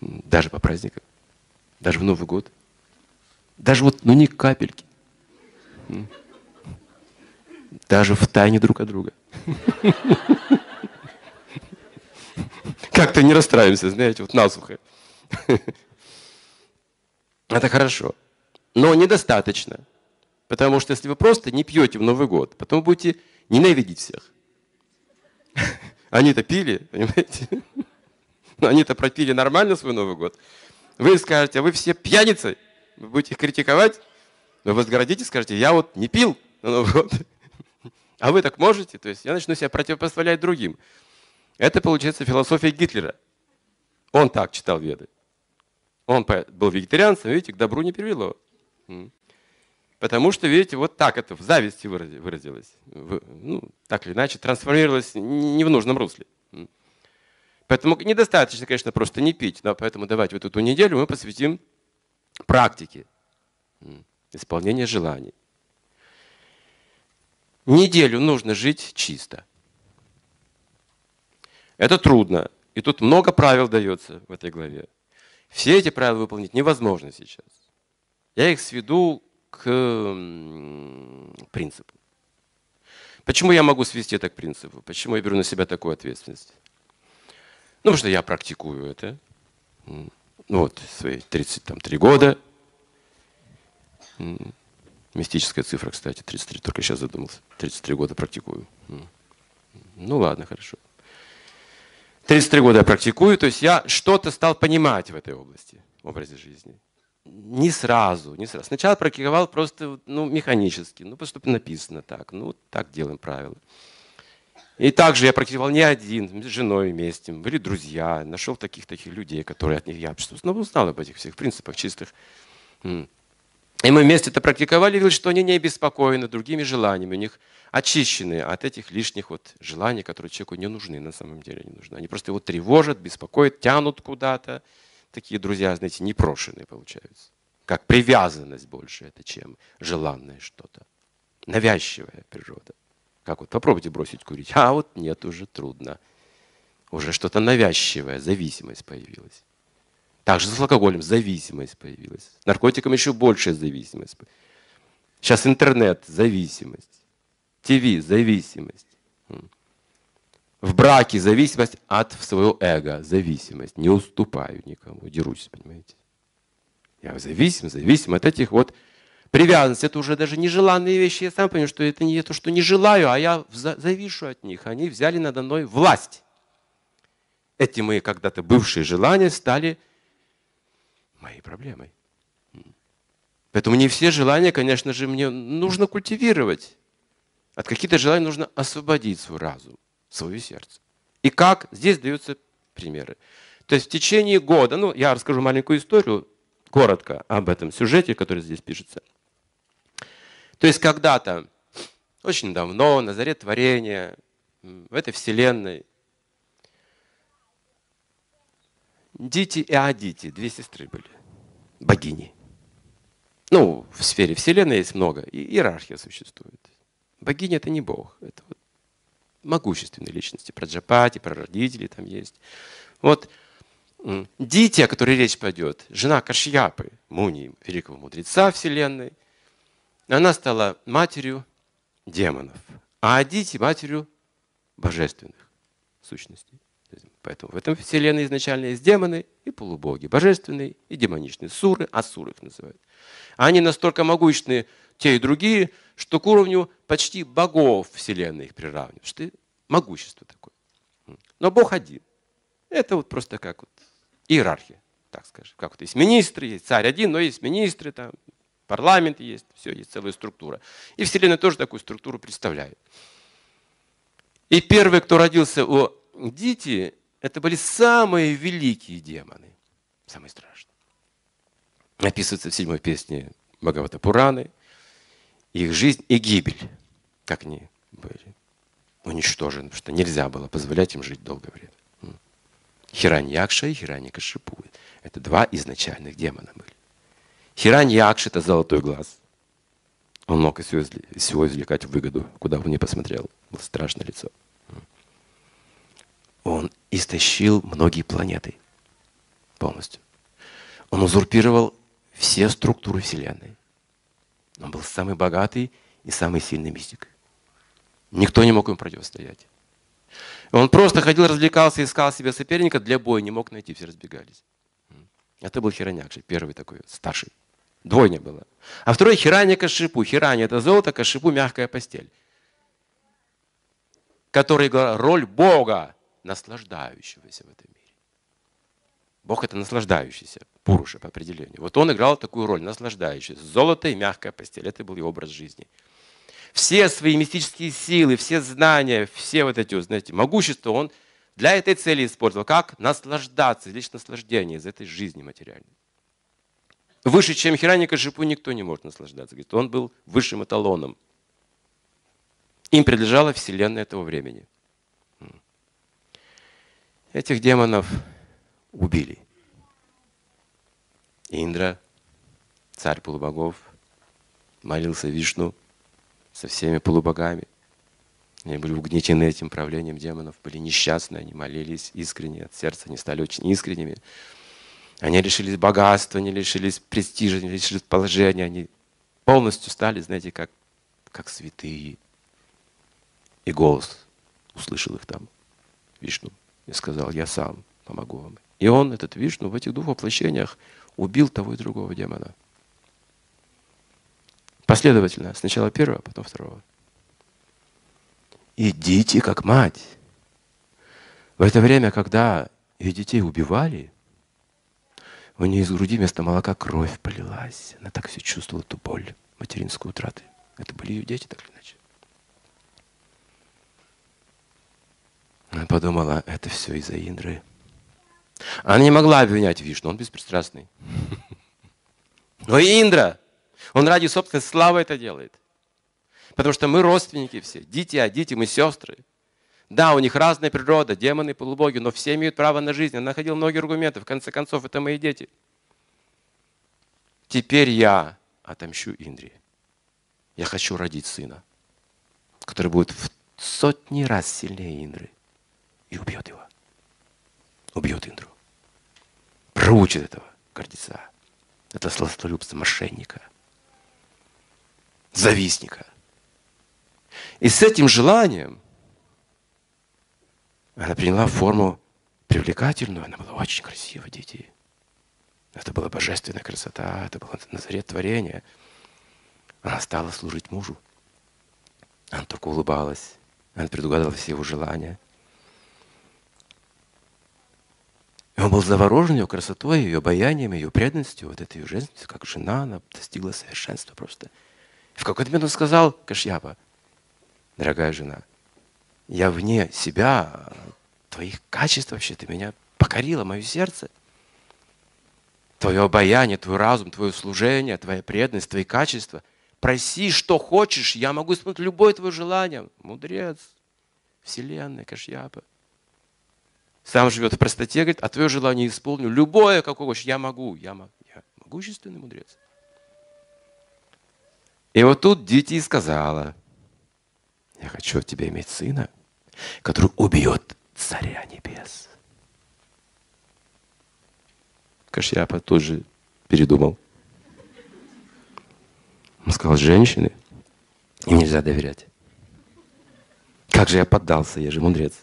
Speaker 1: Даже по праздникам. Даже в Новый год. Даже вот, ну ни капельки. Даже в тайне друг от друга. Как-то не расстраиваемся, знаете, вот насухо. Это хорошо. Но недостаточно. Потому что если вы просто не пьете в Новый год, потом будете ненавидеть всех. Они-то пили, понимаете? Они-то пропили нормально свой Новый год. Вы скажете, а вы все пьяницы. Вы будете их критиковать. Вы возгородите, скажете, я вот не пил на Новый год. А вы так можете? То есть я начну себя противопоставлять другим. Это, получается, философия Гитлера. Он так читал Веды. Он был вегетарианцем, видите, к добру не привело. Потому что, видите, вот так это в зависти выразилось. Ну, так или иначе, трансформировалось не в нужном русле. Поэтому недостаточно, конечно, просто не пить. Но поэтому давайте вот эту неделю мы посвятим практике исполнения желаний. Неделю нужно жить чисто. Это трудно. И тут много правил дается в этой главе. Все эти правила выполнить невозможно сейчас. Я их сведу к принципу. Почему я могу свести это к принципу? Почему я беру на себя такую ответственность? Ну, потому что я практикую это. Ну, вот, свои 33 года. Мистическая цифра, кстати, 33, только сейчас задумался. 33 года практикую. Ну ладно, хорошо. 33 года я практикую, то есть я что-то стал понимать в этой области, в образе жизни. Не сразу, не сразу. Сначала практиковал просто ну, механически, ну, просто написано так, ну, так делаем правила. И также я практиковал не один, с женой вместе, были друзья, нашел таких-таких людей, которые от них я ну, узнал об этих всех принципах чистых. И мы вместе это практиковали, видели, что они не обеспокоены другими желаниями, у них очищены от этих лишних вот желаний, которые человеку не нужны, на самом деле не нужны. Они просто его тревожат, беспокоят, тянут куда-то. Такие друзья, знаете, непрошенные получаются. Как привязанность больше это, чем желанное что-то. Навязчивая природа. Как вот попробуйте бросить курить. А вот нет, уже трудно. Уже что-то навязчивое, зависимость появилась. Также с алкоголем зависимость появилась. Наркотикам еще большая зависимость. Сейчас интернет – зависимость. ТВ – зависимость. В браке зависимость от своего эго, зависимость. Не уступаю никому, дерусь, понимаете. Я зависим, зависим от этих вот привязанностей. Это уже даже нежеланные вещи. Я сам понимаю, что это не то, что не желаю, а я завишу от них. Они взяли надо мной власть. Эти мои когда-то бывшие желания стали моей проблемой. Поэтому не все желания, конечно же, мне нужно культивировать. От каких-то желаний нужно освободить свой разум, свое сердце. И как? Здесь даются примеры. То есть в течение года, ну, я расскажу маленькую историю, коротко об этом сюжете, который здесь пишется. То есть когда-то, очень давно, на заре творения, в этой вселенной, Дити и Адити, две сестры были, богини. Ну, в сфере Вселенной есть много, и иерархия существует. Богиня это не Бог, это вот могущественные личности. Про Джапати, про родителей там есть. Вот Дити, о которой речь пойдет, жена Кашьяпы, Муни, великого мудреца Вселенной, она стала матерью демонов, а Адити матерью божественных сущностей. Поэтому в этом вселенной изначально есть демоны и полубоги, божественные и демоничные, суры, асуры их называют. Они настолько могущественны, те и другие, что к уровню почти богов вселенной их приравнивают. Могущество такое. Но Бог один. Это вот просто как вот иерархия, так скажем. Как вот есть министры, есть царь один, но есть министры, там, парламент есть, все, есть целая структура. И Вселенная тоже такую структуру представляет. И первый, кто родился у Дити, это были самые великие демоны, самые страшные. Описывается в седьмой песне Бхагавата Пураны, их жизнь и гибель, как они были уничтожены, потому что нельзя было позволять им жить долгое время. Хираньякша и Хираньякашипу. Это два изначальных демона были. Хираньякша – это золотой глаз. Он мог из всего извлекать выгоду, куда бы ни посмотрел. Было страшное лицо он истощил многие планеты полностью. Он узурпировал все структуры Вселенной. Он был самый богатый и самый сильный мистик. Никто не мог ему противостоять. Он просто ходил, развлекался, искал себе соперника для боя, не мог найти, все разбегались. Это был Хиранякши, первый такой, старший. Двойня была. А второй Хирания Кашипу. Хирания – это золото, Кашипу – мягкая постель. Который играл роль Бога наслаждающегося в этом мире. Бог это наслаждающийся, Пуруша по определению. Вот он играл такую роль, наслаждающийся. Золото и мягкая постель, это был его образ жизни. Все свои мистические силы, все знания, все вот эти, знаете, могущества он для этой цели использовал. Как наслаждаться, лишь наслаждение из этой жизни материальной. Выше, чем Хираника Шипу, никто не может наслаждаться. Говорит, он был высшим эталоном. Им принадлежала вселенная этого времени. Этих демонов убили. Индра, царь полубогов, молился Вишну со всеми полубогами. Они были угнетены этим правлением демонов, были несчастны, они молились искренне, от сердца они стали очень искренними. Они лишились богатства, они лишились престижа, они лишились положения, они полностью стали, знаете, как, как святые. И голос услышал их там, Вишну, и сказал, я сам помогу вам. И он, этот Вишну, в этих двух воплощениях убил того и другого демона. Последовательно. Сначала первого, потом второго. Идите как мать. В это время, когда ее детей убивали, у нее из груди вместо молока кровь полилась. Она так все чувствовала, эту боль материнской утраты. Это были ее дети, так или иначе. Она подумала, это все из-за Индры. Она не могла обвинять Вишну, он беспристрастный. Но Индра, он ради собственной славы это делает. Потому что мы родственники все, дети, а дети, мы сестры. Да, у них разная природа, демоны, полубоги, но все имеют право на жизнь. Он находил многие аргументы. В конце концов, это мои дети. Теперь я отомщу Индре. Я хочу родить сына, который будет в сотни раз сильнее Индры и убьет его. Убьет Индру. Проучит этого гордеца. Это сластолюбство мошенника, завистника. И с этим желанием она приняла форму привлекательную, она была очень красива, дети. Это была божественная красота, это было назарет творения. Она стала служить мужу. Она только улыбалась, она предугадала все его желания. И он был заворожен ее красотой, ее обаянием, ее преданностью, вот этой ее женственностью, как жена, она достигла совершенства просто. В какой-то момент он сказал Кашьяпа, дорогая жена, я вне себя, твоих качеств вообще, ты меня покорила, мое сердце. Твое обаяние, твой разум, твое служение, твоя преданность, твои качества. Проси, что хочешь, я могу исполнить любое твое желание. Мудрец, вселенная, Кашьяпа. Сам живет в простоте, говорит, а твое желание исполню. Любое, какое хочешь, я могу. Я, я могущественный мудрец. И вот тут Дити сказала, я хочу от тебя иметь сына, который убьет царя небес. Кашьяпа тут же передумал. Он сказал, женщины, им нельзя доверять. Как же я поддался, я же мудрец.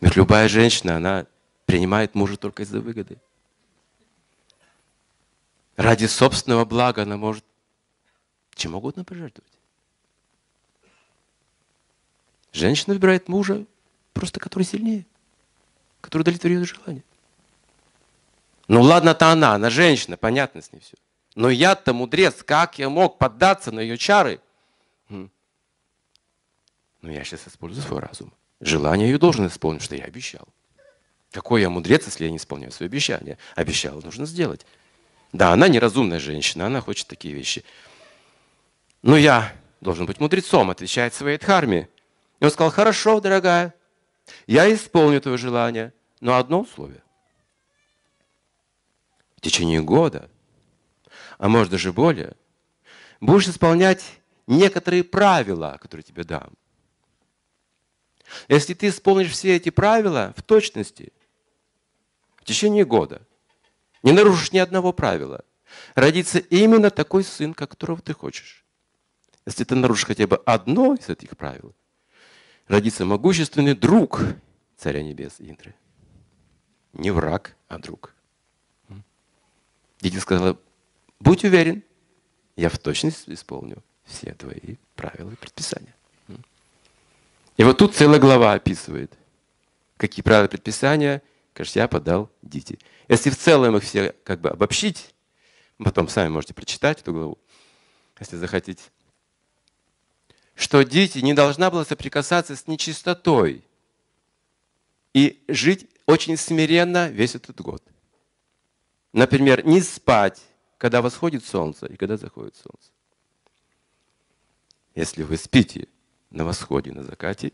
Speaker 1: Ведь любая женщина, она принимает мужа только из-за выгоды. Ради собственного блага она может чем угодно пожертвовать. Женщина выбирает мужа, просто который сильнее, который удовлетворит желание. Ну ладно-то она, она женщина, понятно с ней все. Но я-то мудрец, как я мог поддаться на ее чары? Ну я сейчас использую свой разум. Желание ее должен исполнить, что я обещал. Какой я мудрец, если я не исполняю свои обещания? Обещал, нужно сделать. Да, она неразумная женщина, она хочет такие вещи. Но я должен быть мудрецом, отвечает своей дхарме. И он сказал, хорошо, дорогая, я исполню твое желание, но одно условие. В течение года, а может даже более, будешь исполнять некоторые правила, которые тебе дам. Если ты исполнишь все эти правила в точности, в течение года, не нарушишь ни одного правила, родится именно такой сын, которого ты хочешь. Если ты нарушишь хотя бы одно из этих правил, родится могущественный друг Царя Небес Индры. Не враг, а друг. Дети сказала, будь уверен, я в точности исполню все твои правила и предписания. И вот тут целая глава описывает, какие правила и предписания Кашья подал Дити. Если в целом их все как бы обобщить, потом сами можете прочитать эту главу, если захотите что дети не должна была соприкасаться с нечистотой и жить очень смиренно весь этот год. Например, не спать, когда восходит солнце и когда заходит солнце. Если вы спите на восходе, на закате,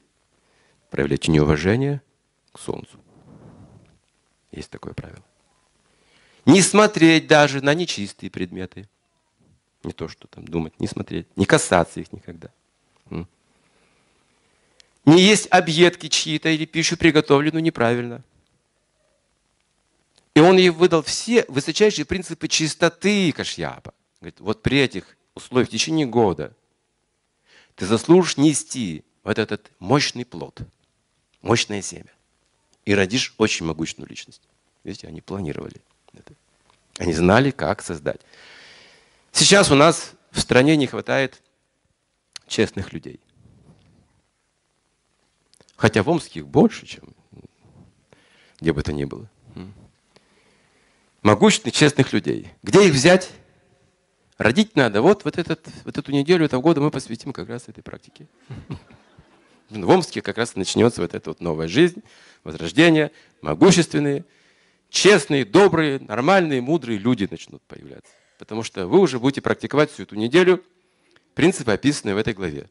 Speaker 1: проявляйте неуважение к солнцу. Есть такое правило. Не смотреть даже на нечистые предметы. Не то, что там думать, не смотреть, не касаться их никогда. Не есть объедки чьи-то или пищу, приготовленную неправильно. И он ей выдал все высочайшие принципы чистоты Кашьяпа. Говорит, вот при этих условиях в течение года ты заслужишь нести вот этот мощный плод, мощное семя. И родишь очень могучную личность. Видите, они планировали это. Они знали, как создать. Сейчас у нас в стране не хватает честных людей. Хотя в Омске их больше, чем где бы то ни было. Могущественных, честных людей. Где их взять? Родить надо. Вот, вот, этот, вот эту неделю этого года мы посвятим как раз этой практике. В Омске как раз начнется вот эта вот новая жизнь, возрождение, могущественные, честные, добрые, нормальные, мудрые люди начнут появляться. Потому что вы уже будете практиковать всю эту неделю принципы, описанные в этой главе.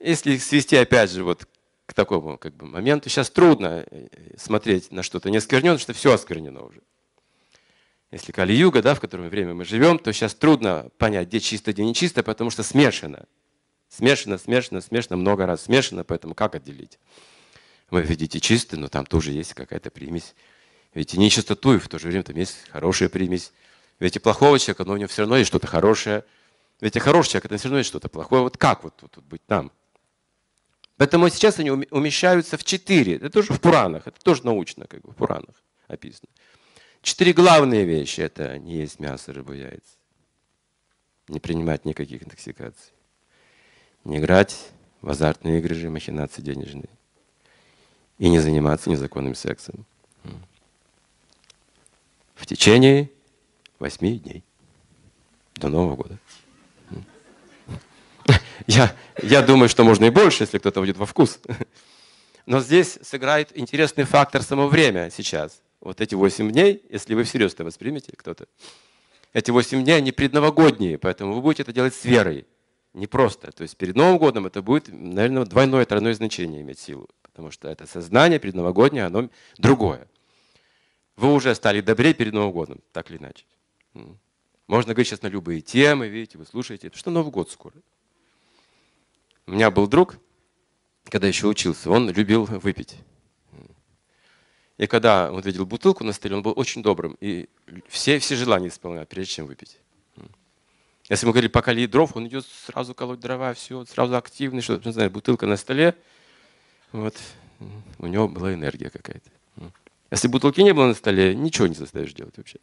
Speaker 1: Если свести опять же вот к такому как бы, моменту, сейчас трудно э, смотреть на что-то неоскверненное, что все осквернено уже. Если Кали-юга, да, в котором время мы живем, то сейчас трудно понять, где чисто, где нечисто, потому что смешано. Смешано, смешано, смешано, много раз смешано, поэтому как отделить? Вы видите чистый, но там тоже есть какая-то примесь. Видите нечистоту, и в то же время там есть хорошая примесь. Видите плохого человека, но у него все равно есть что-то хорошее. Видите хороший человек, это все равно есть что-то плохое. Вот как вот тут, тут быть там? Поэтому сейчас они умещаются в четыре. Это тоже в Пуранах, это тоже научно, как бы в Пуранах описано. Четыре главные вещи – это не есть мясо, рыбу, яйца. Не принимать никаких интоксикаций. Не играть в азартные игры, махинации денежные. И не заниматься незаконным сексом. В течение восьми дней. До Нового года. Я, я думаю, что можно и больше, если кто-то будет во вкус. Но здесь сыграет интересный фактор само время сейчас вот эти 8 дней, если вы всерьез это воспримете, кто-то, эти 8 дней, они предновогодние, поэтому вы будете это делать с верой. Не просто. То есть перед Новым годом это будет, наверное, двойное, тройное значение иметь силу. Потому что это сознание предновогоднее, оно другое. Вы уже стали добрее перед Новым годом, так или иначе. Можно говорить сейчас на любые темы, видите, вы слушаете. Это что Новый год скоро. У меня был друг, когда еще учился, он любил выпить. И когда он видел бутылку на столе, он был очень добрым. И все, все желания исполнял, прежде чем выпить. Если мы говорили, поколи дров, он идет сразу колоть дрова, все, сразу активный, что не знаю, бутылка на столе. Вот. У него была энергия какая-то. Если бутылки не было на столе, ничего не заставишь делать вообще.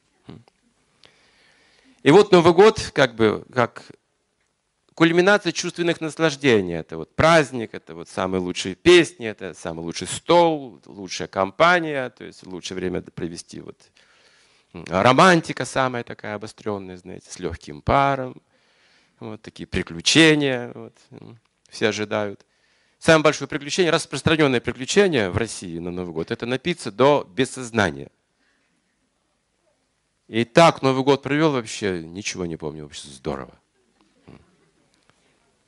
Speaker 1: И вот Новый год, как бы, как кульминация чувственных наслаждений. Это вот праздник, это вот самые лучшие песни, это самый лучший стол, лучшая компания, то есть лучшее время провести. Вот. Романтика самая такая обостренная, знаете, с легким паром. Вот такие приключения вот, все ожидают. Самое большое приключение, распространенное приключение в России на Новый год, это напиться до бессознания. И так Новый год провел вообще, ничего не помню, вообще здорово.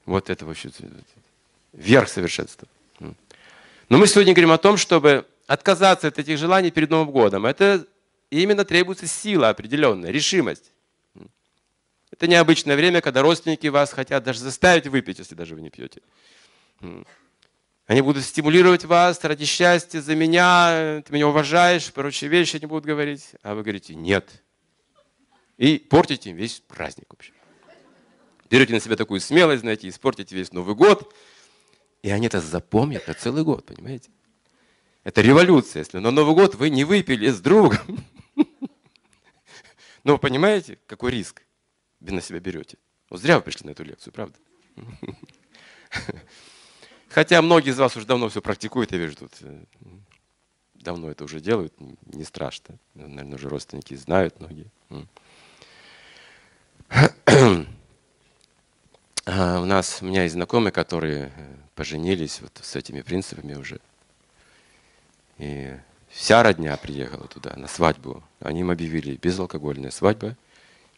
Speaker 1: Вот это вообще верх совершенства. Но мы сегодня говорим о том, чтобы отказаться от этих желаний перед Новым годом. Это именно требуется сила определенная, решимость. Это необычное время, когда родственники вас хотят даже заставить выпить, если даже вы не пьете. Они будут стимулировать вас ради счастья, за меня, ты меня уважаешь, прочие вещи они будут говорить. А вы говорите, нет. И портите им весь праздник вообще берете на себя такую смелость, знаете, испортите весь Новый год, и они это запомнят на целый год, понимаете? Это революция, если на Новый год вы не выпили с другом. Но вы понимаете, какой риск вы на себя берете? Вот зря вы пришли на эту лекцию, правда? Хотя многие из вас уже давно все практикуют, я вижу тут. Э, давно это уже делают, не страшно. Наверное, уже родственники знают многие. У нас, у меня есть знакомые, которые э, поженились вот с этими принципами уже. И вся родня приехала туда на свадьбу. Они им объявили безалкогольная свадьба,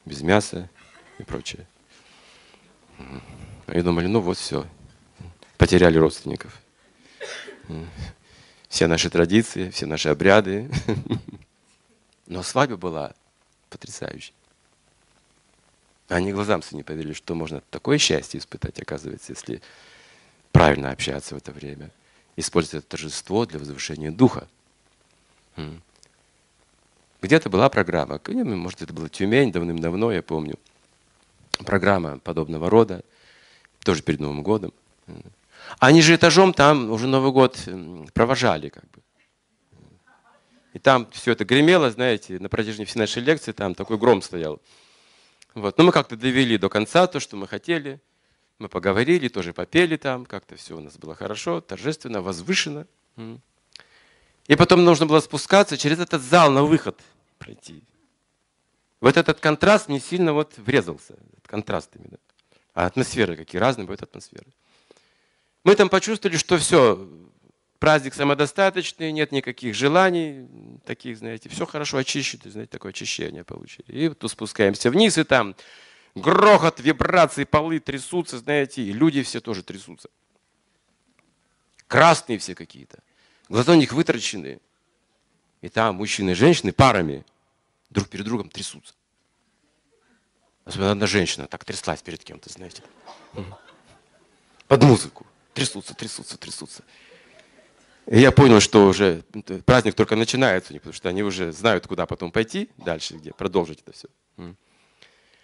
Speaker 1: без мяса и прочее. И думали, ну вот все, потеряли родственников. Все наши традиции, все наши обряды. Но свадьба была потрясающей. Они глазам своим не поверили, что можно такое счастье испытать, оказывается, если правильно общаться в это время. Использовать это торжество для возвышения духа. Где-то была программа, может, это было Тюмень давным-давно, я помню. Программа подобного рода, тоже перед Новым годом. Они же этажом там уже Новый год провожали как бы. И там все это гремело, знаете, на протяжении всей нашей лекции там такой гром стоял. Вот. Но мы как-то довели до конца то, что мы хотели. Мы поговорили, тоже попели там, как-то все у нас было хорошо, торжественно, возвышенно. И потом нужно было спускаться через этот зал на выход пройти. Вот этот контраст мне сильно вот врезался. Контраст именно. А атмосферы какие разные бывают атмосферы. Мы там почувствовали, что все, праздник самодостаточный, нет никаких желаний, таких, знаете, все хорошо очищено, знаете, такое очищение получили. И тут спускаемся вниз, и там грохот, вибрации, полы трясутся, знаете, и люди все тоже трясутся. Красные все какие-то. Глаза у них вытрачены. И там мужчины и женщины парами друг перед другом трясутся. Особенно одна женщина так тряслась перед кем-то, знаете. Под музыку. Трясутся, трясутся, трясутся. И я понял, что уже праздник только начинается, потому что они уже знают, куда потом пойти дальше, где продолжить это все.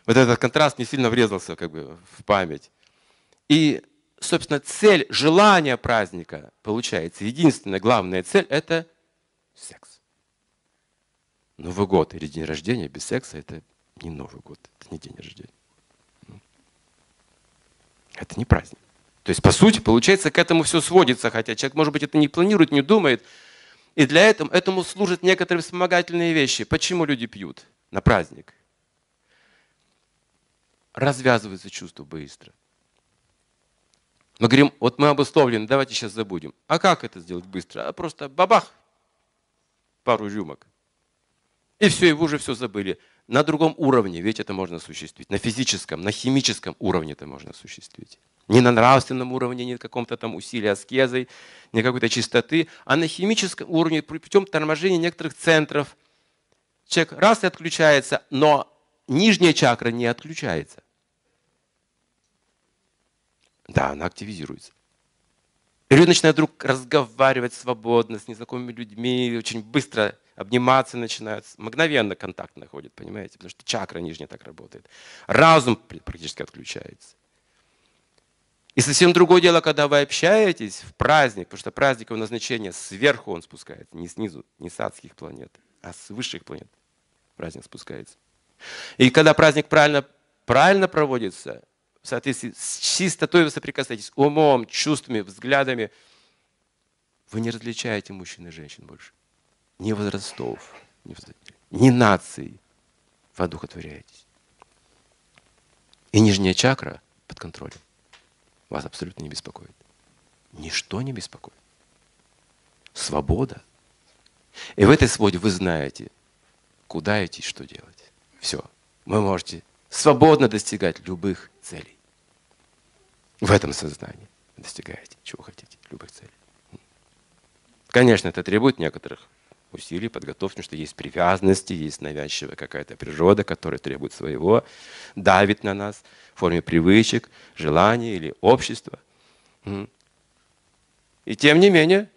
Speaker 1: Вот этот контраст не сильно врезался как бы в память. И, собственно, цель, желание праздника получается. Единственная главная цель – это секс. Новый год или день рождения без секса – это не Новый год, это не день рождения. Это не праздник. То есть, по сути, получается, к этому все сводится, хотя человек, может быть, это не планирует, не думает. И для этого этому служат некоторые вспомогательные вещи. Почему люди пьют на праздник? Развязывается чувство быстро. Мы говорим, вот мы обусловлены, давайте сейчас забудем. А как это сделать быстро? А просто бабах, пару рюмок. И все, и вы уже все забыли. На другом уровне ведь это можно осуществить. На физическом, на химическом уровне это можно осуществить. Не на нравственном уровне, не на каком-то там усилии аскезой, не какой-то чистоты, а на химическом уровне путем торможения некоторых центров. Человек раз и отключается, но нижняя чакра не отключается. Да, она активизируется. И люди начинают вдруг разговаривать свободно с незнакомыми людьми, очень быстро обниматься начинают, мгновенно контакт находят, понимаете, потому что чакра нижняя так работает. Разум практически отключается. И совсем другое дело, когда вы общаетесь в праздник, потому что праздниковое назначение сверху он спускается, не снизу, не с адских планет, а с высших планет праздник спускается. И когда праздник правильно, правильно проводится, в соответствии с чистотой вы соприкасаетесь умом, чувствами, взглядами, вы не различаете мужчин и женщин больше. Ни возрастов, ни наций. Вы одухотворяетесь. И нижняя чакра под контролем вас абсолютно не беспокоит. Ничто не беспокоит. Свобода. И в этой свободе вы знаете, куда идти, что делать. Все. Вы можете свободно достигать любых целей. В этом сознании достигаете, чего хотите, любых целей. Конечно, это требует некоторых усилий, подготовки, потому что есть привязанности, есть навязчивая какая-то природа, которая требует своего, давит на нас в форме привычек, желаний или общества. И тем не менее,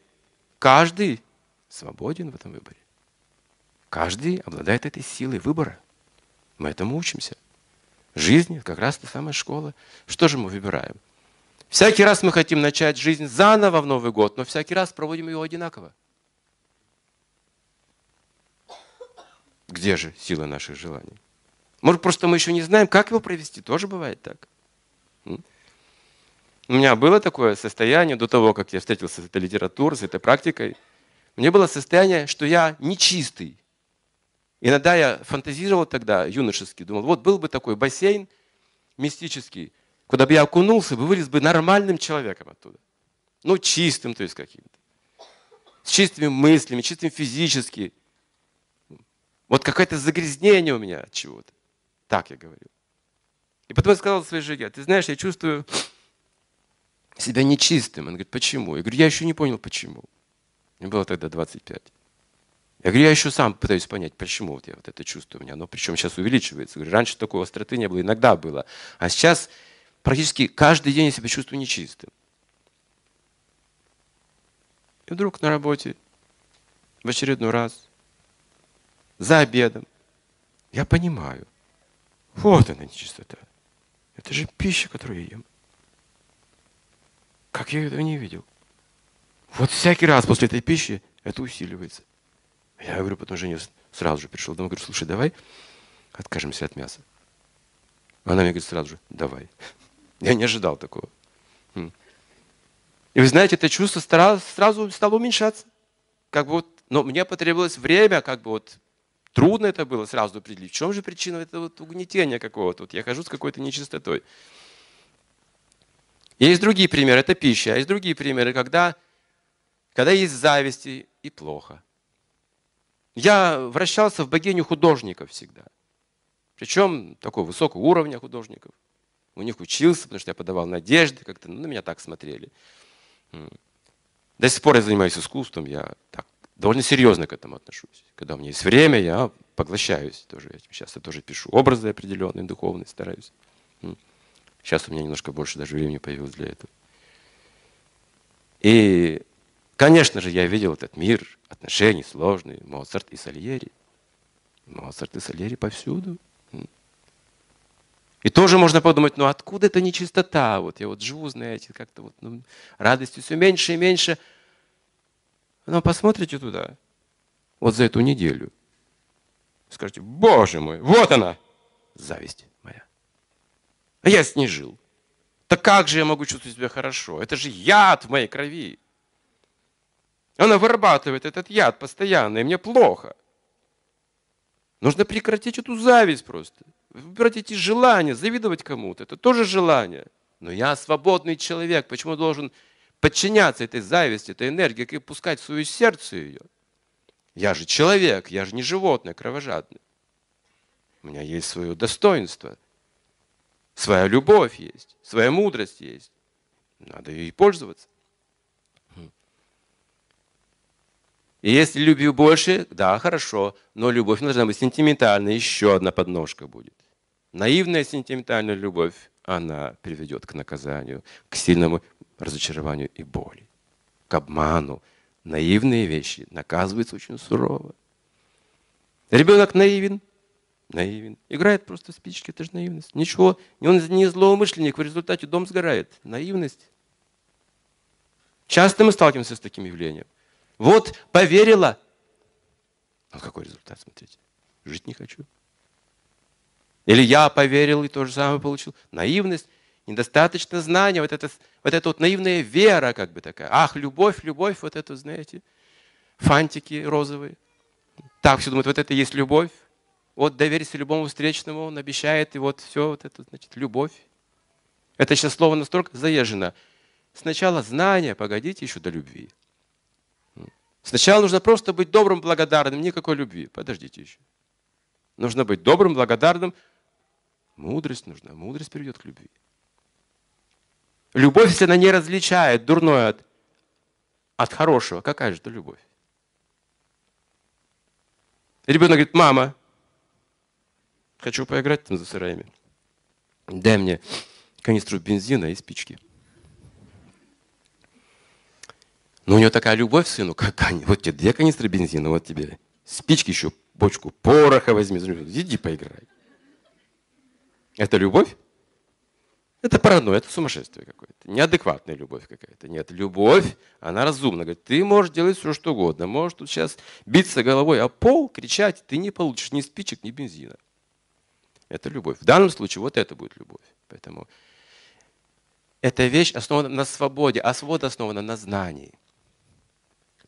Speaker 1: каждый свободен в этом выборе. Каждый обладает этой силой выбора. Мы этому учимся. Жизнь как раз та самая школа. Что же мы выбираем? Всякий раз мы хотим начать жизнь заново в Новый год, но всякий раз проводим ее одинаково. Где же сила наших желаний? Может, просто мы еще не знаем, как его провести. Тоже бывает так. У меня было такое состояние до того, как я встретился с этой литературой, с этой практикой. Мне было состояние, что я нечистый. Иногда я фантазировал тогда, юношески, думал, вот был бы такой бассейн мистический, куда бы я окунулся, бы вылез бы нормальным человеком оттуда. Ну, чистым, то есть каким-то. С чистыми мыслями, чистым физически. Вот какое-то загрязнение у меня от чего-то. Так я говорил. И потом я сказал своей жене, ты знаешь, я чувствую себя нечистым. Он говорит, почему? Я говорю, я еще не понял, почему. Мне было тогда 25. Я говорю, я еще сам пытаюсь понять, почему вот я вот это чувство у меня. Но причем сейчас увеличивается. Я говорю, раньше такой остроты не было, иногда было. А сейчас практически каждый день я себя чувствую нечистым. И вдруг на работе в очередной раз за обедом. Я понимаю. Вот она нечистота. Это же пища, которую я ем. Как я этого не видел. Вот всякий раз после этой пищи это усиливается. Я говорю, потом жене сразу же пришел домой, говорю, слушай, давай откажемся от мяса. Она мне говорит сразу же, давай. Я не ожидал такого. И вы знаете, это чувство сразу стало уменьшаться. Как бы вот, но мне потребовалось время, как бы вот трудно это было сразу определить. В чем же причина этого угнетения какого-то? Вот я хожу с какой-то нечистотой. Есть другие примеры, это пища. А есть другие примеры, когда, когда есть зависть и плохо. Я вращался в богиню художников всегда. Причем такого высокого уровня художников. У них учился, потому что я подавал надежды, как-то ну, на меня так смотрели. До сих пор я занимаюсь искусством, я так, довольно серьезно к этому отношусь. Когда у меня есть время, я поглощаюсь тоже этим. Сейчас я тоже пишу образы определенные, духовные, стараюсь. Сейчас у меня немножко больше даже времени появилось для этого. И, конечно же, я видел этот мир отношений сложный, Моцарт и Сальери. Моцарт и Сальери повсюду. И тоже можно подумать, ну откуда эта нечистота? Вот я вот живу, знаете, как-то вот ну, радости все меньше и меньше. Но посмотрите туда, вот за эту неделю. Скажите, боже мой, вот она, зависть моя. А я с ней жил. Так как же я могу чувствовать себя хорошо? Это же яд в моей крови. Она вырабатывает этот яд постоянно, и мне плохо. Нужно прекратить эту зависть просто. Эти желания, завидовать кому-то. Это тоже желание. Но я свободный человек. Почему должен подчиняться этой зависти, этой энергии, и пускать в свое сердце ее? Я же человек, я же не животное кровожадное. У меня есть свое достоинство, своя любовь есть, своя мудрость есть. Надо ей пользоваться. И если любви больше, да, хорошо, но любовь должна быть сентиментальной, еще одна подножка будет. Наивная сентиментальная любовь, она приведет к наказанию, к сильному разочарованию и боли, к обману. Наивные вещи наказываются очень сурово. Ребенок наивен, наивен. Играет просто спички, это же наивность. Ничего, он не злоумышленник, в результате дом сгорает. Наивность. Часто мы сталкиваемся с таким явлением. Вот поверила. А какой результат, смотрите. Жить не хочу. Или я поверил и то же самое получил. Наивность, недостаточно знания, вот эта вот, это вот наивная вера как бы такая. Ах, любовь, любовь, вот это, знаете, фантики розовые. Так все думают, вот это есть любовь. Вот доверься любому встречному, он обещает, и вот все, вот это, значит, любовь. Это сейчас слово настолько заезжено. Сначала знание, погодите еще до любви. Сначала нужно просто быть добрым, благодарным, никакой любви. Подождите еще. Нужно быть добрым, благодарным. Мудрость нужна. Мудрость приведет к любви. Любовь, если она не различает дурное от, от хорошего, какая же это любовь? Ребенок говорит, мама, хочу поиграть там за сырами. Дай мне канистру бензина и спички. Но у него такая любовь сыну, как вот тебе две канистры бензина, вот тебе спички еще, бочку пороха возьми, иди поиграй. Это любовь? Это паранойя, это сумасшествие какое-то, неадекватная любовь какая-то. Нет, любовь, она разумна. Говорит, ты можешь делать все, что угодно. Можешь тут сейчас биться головой о пол, кричать, ты не получишь ни спичек, ни бензина. Это любовь. В данном случае вот это будет любовь. Поэтому эта вещь основана на свободе, а свобода основана на знании.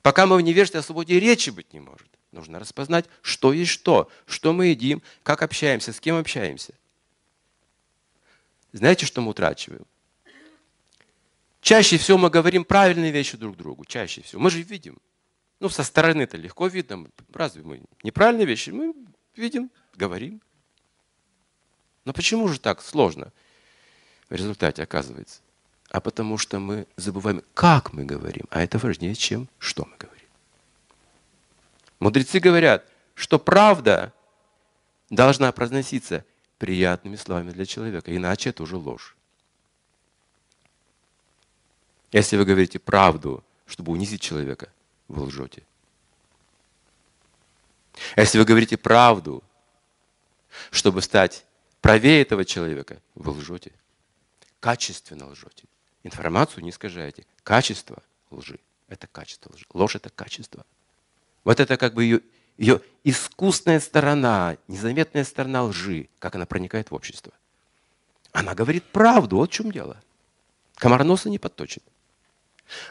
Speaker 1: Пока мы в невежестве о свободе речи быть не может. Нужно распознать, что есть что, что мы едим, как общаемся, с кем общаемся. Знаете, что мы утрачиваем? Чаще всего мы говорим правильные вещи друг другу. Чаще всего. Мы же видим. Ну, со стороны это легко видно. Разве мы неправильные вещи? Мы видим, говорим. Но почему же так сложно в результате оказывается? а потому что мы забываем, как мы говорим, а это важнее, чем что мы говорим. Мудрецы говорят, что правда должна произноситься приятными словами для человека, иначе это уже ложь. Если вы говорите правду, чтобы унизить человека, вы лжете. Если вы говорите правду, чтобы стать правее этого человека, вы лжете. Качественно лжете. Информацию не искажаете. Качество лжи – это качество лжи. Ложь – это качество. Вот это как бы ее, ее искусная сторона, незаметная сторона лжи, как она проникает в общество. Она говорит правду, вот в чем дело. Комар носа не подточит.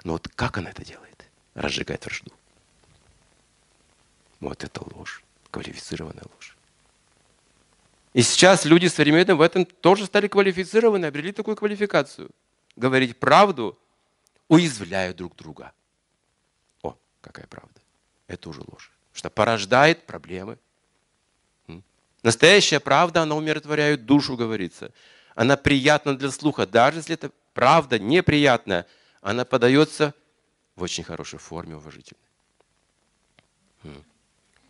Speaker 1: Но вот как она это делает? Разжигает вражду. Вот это ложь, квалифицированная ложь. И сейчас люди современные в этом тоже стали квалифицированы, обрели такую квалификацию. Говорить правду, уязвляя друг друга. О, какая правда. Это уже ложь. Что порождает проблемы. Настоящая правда, она умиротворяет душу, говорится. Она приятна для слуха. Даже если это правда неприятная, она подается в очень хорошей форме, уважительной.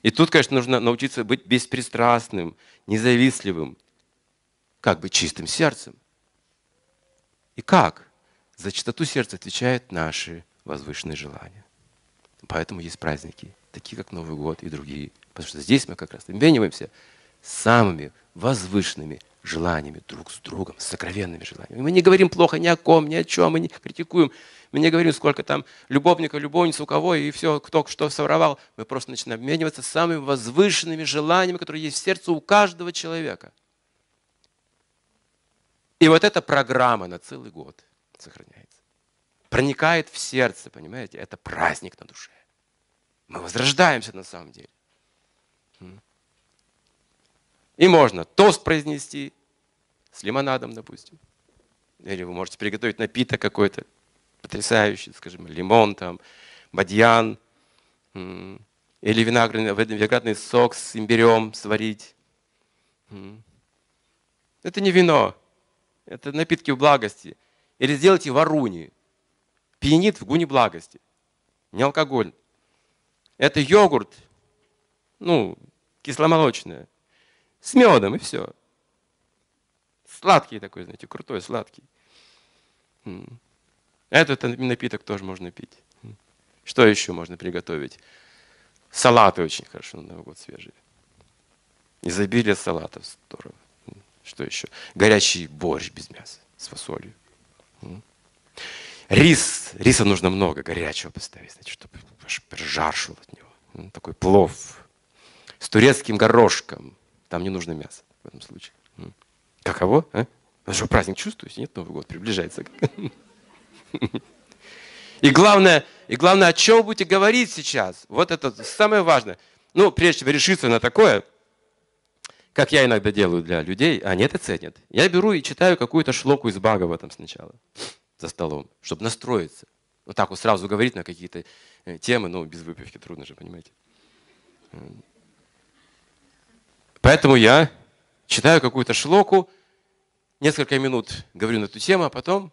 Speaker 1: И тут, конечно, нужно научиться быть беспристрастным, независливым, как бы чистым сердцем. И как? За чистоту сердца отвечают наши возвышенные желания. Поэтому есть праздники, такие как Новый год и другие. Потому что здесь мы как раз обмениваемся самыми возвышенными желаниями друг с другом, сокровенными желаниями. Мы не говорим плохо ни о ком, ни о чем, мы не критикуем. Мы не говорим, сколько там любовника, любовниц у кого, и все, кто что своровал. Мы просто начинаем обмениваться самыми возвышенными желаниями, которые есть в сердце у каждого человека. И вот эта программа на целый год сохраняется. Проникает в сердце, понимаете? Это праздник на душе. Мы возрождаемся на самом деле. И можно тост произнести с лимонадом, допустим. Или вы можете приготовить напиток какой-то потрясающий, скажем, лимон, там, бадьян, или виноградный, виноградный сок с имбирем сварить. Это не вино, это напитки в благости. Или сделайте варуни, пьянит в гуне благости, не алкоголь. Это йогурт, ну, кисломолочное, с медом и все. Сладкий такой, знаете, крутой, сладкий. Этот напиток тоже можно пить. Что еще можно приготовить? Салаты очень хорошо на Новый год свежие. Изобилие салатов здорово. Что еще? Горячий борщ без мяса с фасолью. Рис. Риса нужно много, горячего поставить, значит, чтобы жар шел от него. Такой плов с турецким горошком. Там не нужно мясо в этом случае. Каково? А? Вы что, праздник чувствуете? Нет, Новый год приближается. И главное, и главное, о чем вы будете говорить сейчас. Вот это самое важное. Ну, прежде чем решиться на такое, как я иногда делаю для людей, они это ценят. Я беру и читаю какую-то шлоку из Бага там сначала, за столом, чтобы настроиться. Вот так вот сразу говорить на какие-то э, темы, ну, без выпивки трудно же, понимаете. Поэтому я читаю какую-то шлоку, несколько минут говорю на эту тему, а потом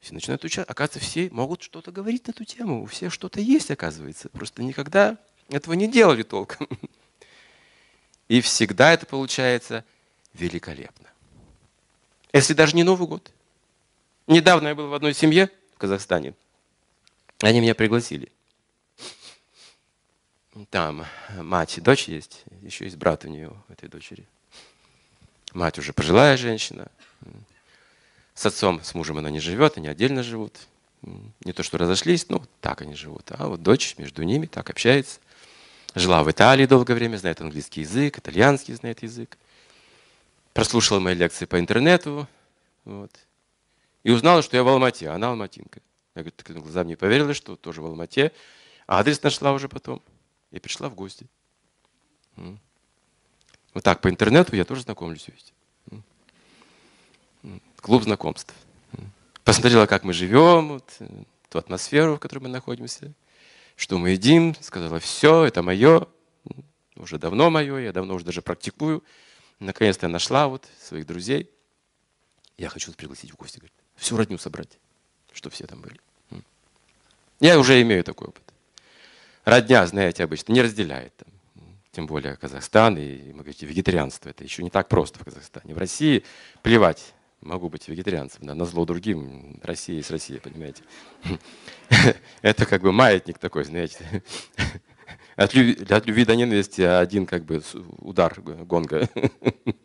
Speaker 1: все начинают учать. Оказывается, все могут что-то говорить на эту тему. У всех что-то есть, оказывается. Просто никогда этого не делали толком. И всегда это получается великолепно. Если даже не Новый год. Недавно я был в одной семье в Казахстане. Они меня пригласили. Там мать и дочь есть, еще есть брат у нее, этой дочери. Мать уже пожилая женщина. С отцом, с мужем она не живет, они отдельно живут. Не то, что разошлись, но так они живут. А вот дочь между ними так общается. Жила в Италии долгое время, знает английский язык, итальянский знает язык. Прослушала мои лекции по интернету. Вот. И узнала, что я в Алмате, она алматинка. Я говорю, так глазам не поверила, что тоже в Алмате. А адрес нашла уже потом и пришла в гости. Вот так, по интернету я тоже знакомлюсь. Клуб знакомств. Посмотрела, как мы живем, вот, э, ту атмосферу, в которой мы находимся, что мы едим. Сказала, все, это мое, уже давно мое, я давно уже даже практикую. Наконец-то я нашла вот своих друзей. Я хочу пригласить в гости, говорит, всю родню собрать, чтобы все там были. Я уже имею такой опыт родня, знаете, обычно не разделяет. Там, тем более Казахстан и, мы говорите, вегетарианство. Это еще не так просто в Казахстане. В России плевать, могу быть вегетарианцем, да, на зло другим, Россия есть Россия, понимаете. Это как бы маятник такой, знаете. От любви, от любви до ненависти один как бы удар гонга.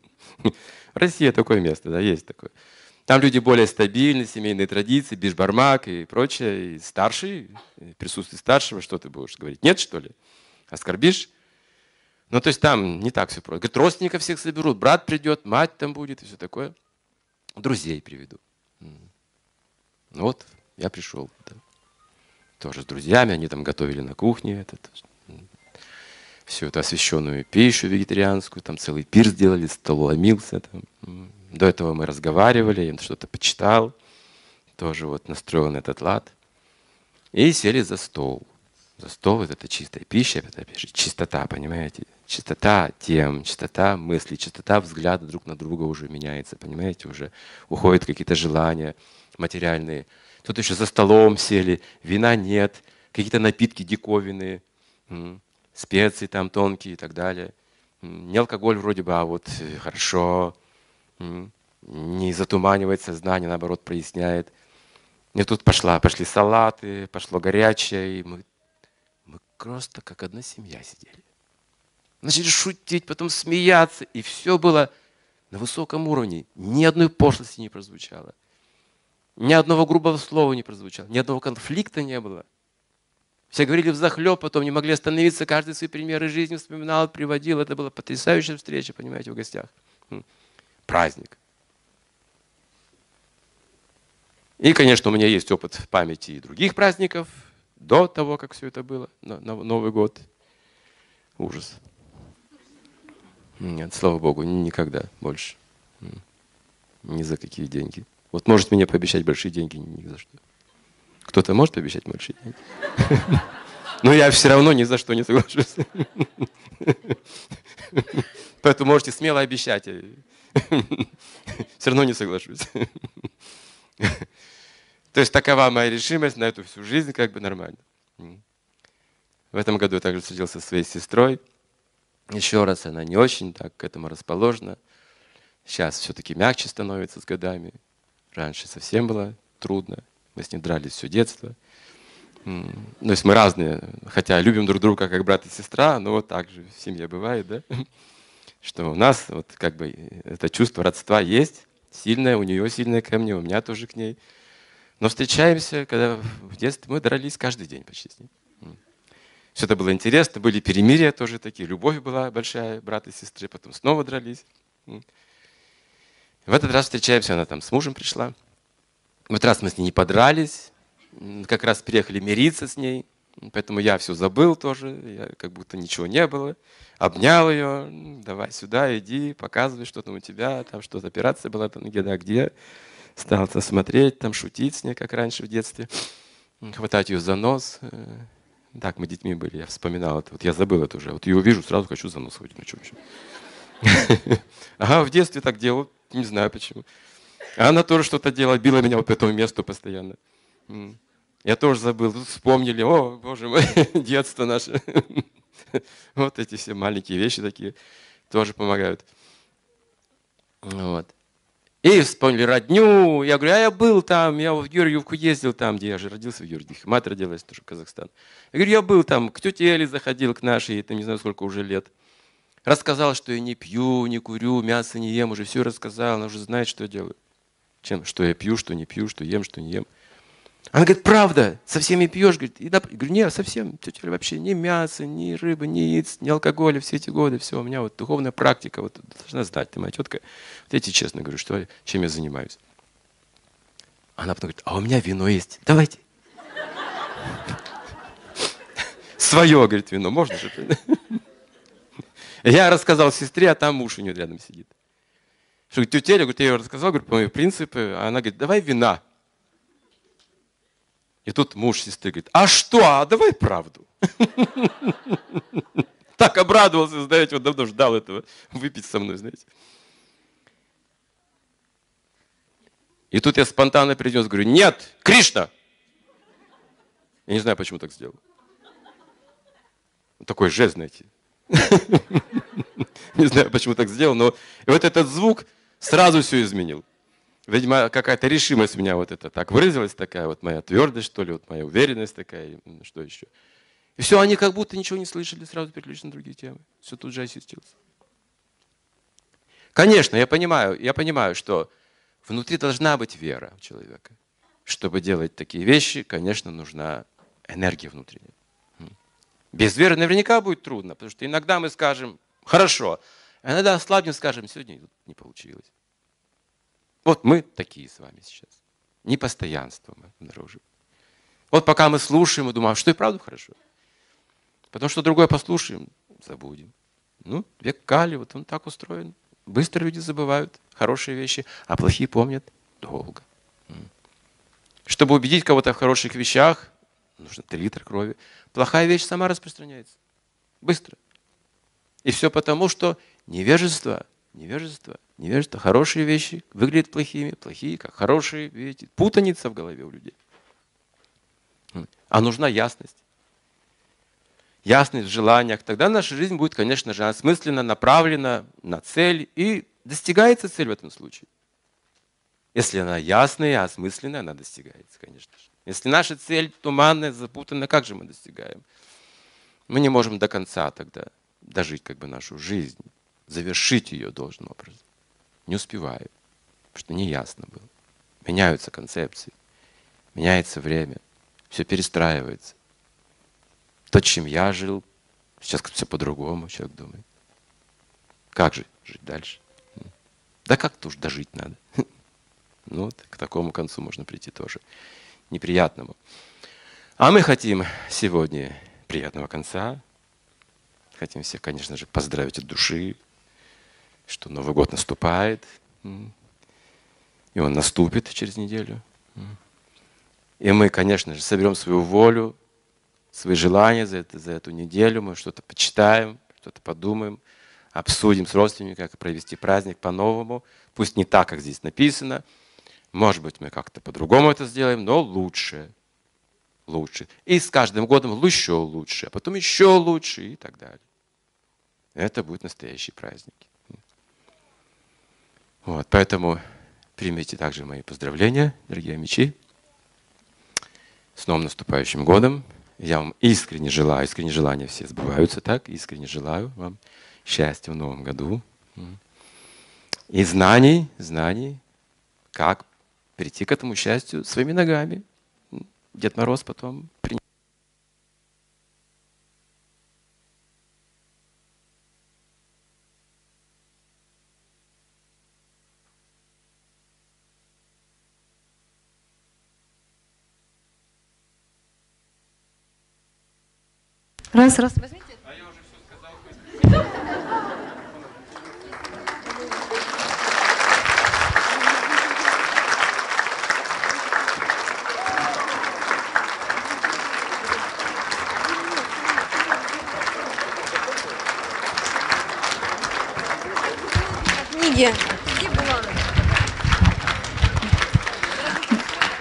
Speaker 1: Россия такое место, да, есть такое. Там люди более стабильны, семейные традиции, бишбармак и прочее. И старший, присутствие старшего, что ты будешь говорить? Нет, что ли? Оскорбишь? Ну, то есть там не так все просто. Говорит, родственников всех соберут, брат придет, мать там будет и все такое. Друзей приведу. Ну вот, я пришел. Да. Тоже с друзьями, они там готовили на кухне этот, всю эту освященную пищу вегетарианскую, там целый пир сделали, стол ломился. Там. До этого мы разговаривали, я что-то почитал, тоже вот настроен этот лад. И сели за стол. За стол вот это чистая пища, это чистота, понимаете? Чистота тем, чистота мыслей, чистота взгляда друг на друга уже меняется, понимаете? Уже уходят какие-то желания материальные. Тут еще за столом сели, вина нет, какие-то напитки диковинные, специи там тонкие и так далее. Не алкоголь вроде бы, а вот э, хорошо, не затуманивает сознание, наоборот, проясняет. И тут пошла, пошли салаты, пошло горячее, и мы, мы просто как одна семья сидели. Начали шутить, потом смеяться, и все было на высоком уровне. Ни одной пошлости не прозвучало. Ни одного грубого слова не прозвучало, ни одного конфликта не было. Все говорили взахлеб, потом не могли остановиться, каждый свои примеры жизни вспоминал, приводил. Это была потрясающая встреча, понимаете, в гостях праздник. И, конечно, у меня есть опыт памяти и других праздников, до того, как все это было, на, Новый год. Ужас. Нет, слава Богу, никогда больше. Ни за какие деньги. Вот может мне пообещать большие деньги, ни за что. Кто-то может пообещать большие деньги? Но я все равно ни за что не соглашусь. Поэтому можете смело обещать. Все равно не соглашусь. То есть такова моя решимость на эту всю жизнь, как бы нормально. В этом году я также встретился со своей сестрой. Еще раз, она не очень так к этому расположена. Сейчас все-таки мягче становится с годами. Раньше совсем было трудно. Мы с ней дрались все детство. То есть мы разные, хотя любим друг друга как брат и сестра, но вот так же в семье бывает, да? Что у нас вот как бы это чувство родства есть, сильное, у нее сильное ко мне, у меня тоже к ней. Но встречаемся, когда в детстве мы дрались каждый день почти с ней. Все это было интересно, были перемирия тоже такие, любовь была большая, брат и сестры, потом снова дрались. В этот раз встречаемся, она там с мужем пришла. В этот раз мы с ней не подрались, как раз приехали мириться с ней. Поэтому я все забыл тоже, я, как будто ничего не было. Обнял ее, давай сюда, иди, показывай, что там у тебя, там что-то операция была, там где-то, где. Стал там смотреть, там шутить с ней, как раньше в детстве. Хватать ее за нос. Э, так, мы детьми были, я вспоминал это. Вот я забыл это уже. Вот ее увижу, сразу хочу за нос схватить. Ну что вообще? Ага, в детстве так делал, не знаю почему. А она тоже что-то делала, била меня вот по этому месту постоянно. Я тоже забыл. Тут вспомнили, о, боже мой, детство наше. Вот эти все маленькие вещи такие тоже помогают. Вот. И вспомнили родню. Я говорю, а я был там, я в Георгиевку ездил там, где я же родился в Георгиевке. Мать родилась тоже в Казахстан. Я говорю, я был там, к тете Эли заходил, к нашей, это не знаю сколько уже лет. Рассказал, что я не пью, не курю, мясо не ем, уже все рассказал, она уже знает, что я делаю. Чем? Что я пью, что не пью, что ем, что не ем. Она говорит, правда, со всеми пьешь? Говорит, и да, я говорю, нет, совсем, тетя вообще ни мяса, ни рыбы, ни яиц, ни алкоголя все эти годы, все, у меня вот духовная практика, вот должна знать, ты моя тетка. Вот я тебе честно говорю, что, чем я занимаюсь. Она потом говорит, а у меня вино есть, давайте. Свое, говорит, вино, можно же? Я рассказал сестре, а там муж у нее рядом сидит. Что, тетя Эля, говорит, я ей рассказал, говорю, по моим принципы, а она говорит, давай вина. И тут муж сестры говорит, а что, а давай правду. Так обрадовался, знаете, вот давно ждал этого, выпить со мной, знаете. И тут я спонтанно принес, говорю, нет, Кришна. Я не знаю, почему так сделал. Такой жест, знаете. Не знаю, почему так сделал, но вот этот звук сразу все изменил. Видимо, какая-то решимость у меня вот это так выразилась, такая вот моя твердость, что ли, вот моя уверенность такая, что еще. И все, они как будто ничего не слышали, сразу переключились на другие темы. Все тут же осистилось. Конечно, я понимаю, я понимаю, что внутри должна быть вера у человека. Чтобы делать такие вещи, конечно, нужна энергия внутренняя. Без веры наверняка будет трудно, потому что иногда мы скажем «хорошо», а иногда ослабнем, скажем «сегодня не получилось». Вот мы такие с вами сейчас. Непостоянство мы обнаружим. Вот пока мы слушаем и думаем, «А что и правда хорошо. Потому что другое послушаем, забудем. Ну, век Кали, вот он так устроен. Быстро люди забывают хорошие вещи, а плохие помнят долго. Чтобы убедить кого-то в хороших вещах, нужно 3 литра крови. Плохая вещь сама распространяется. Быстро. И все потому, что невежество, невежество, невежество, хорошие вещи выглядят плохими, плохие, как хорошие, видите, путаница в голове у людей. А нужна ясность. Ясность в желаниях. Тогда наша жизнь будет, конечно же, осмысленно направлена на цель и достигается цель в этом случае. Если она ясная и осмысленная, она достигается, конечно же. Если наша цель туманная, запутанная, как же мы достигаем? Мы не можем до конца тогда дожить как бы нашу жизнь, завершить ее должным образом. Не успеваю, потому что неясно было. Меняются концепции, меняется время, все перестраивается. То, чем я жил, сейчас все по-другому, человек думает. Как же жить дальше? Да как-то уж дожить надо. Ну, к такому концу можно прийти тоже неприятному. А мы хотим сегодня приятного конца. Хотим всех, конечно же, поздравить от души, что Новый год наступает. И он наступит через неделю. И мы, конечно же, соберем свою волю, свои желания за, это, за эту неделю. Мы что-то почитаем, что-то подумаем, обсудим с родственниками, как провести праздник по-новому. Пусть не так, как здесь написано – может быть, мы как-то по-другому это сделаем, но лучше. Лучше. И с каждым годом еще лучше, а потом еще лучше и так далее. Это будет настоящий праздник. Вот, поэтому примите также мои поздравления, дорогие мечи. С новым наступающим годом. Я вам искренне желаю, искренне желания все сбываются так, искренне желаю вам счастья в новом году. И знаний, знаний, как прийти к этому счастью своими ногами. Дед Мороз потом принес.
Speaker 2: Раз, раз, возьмите.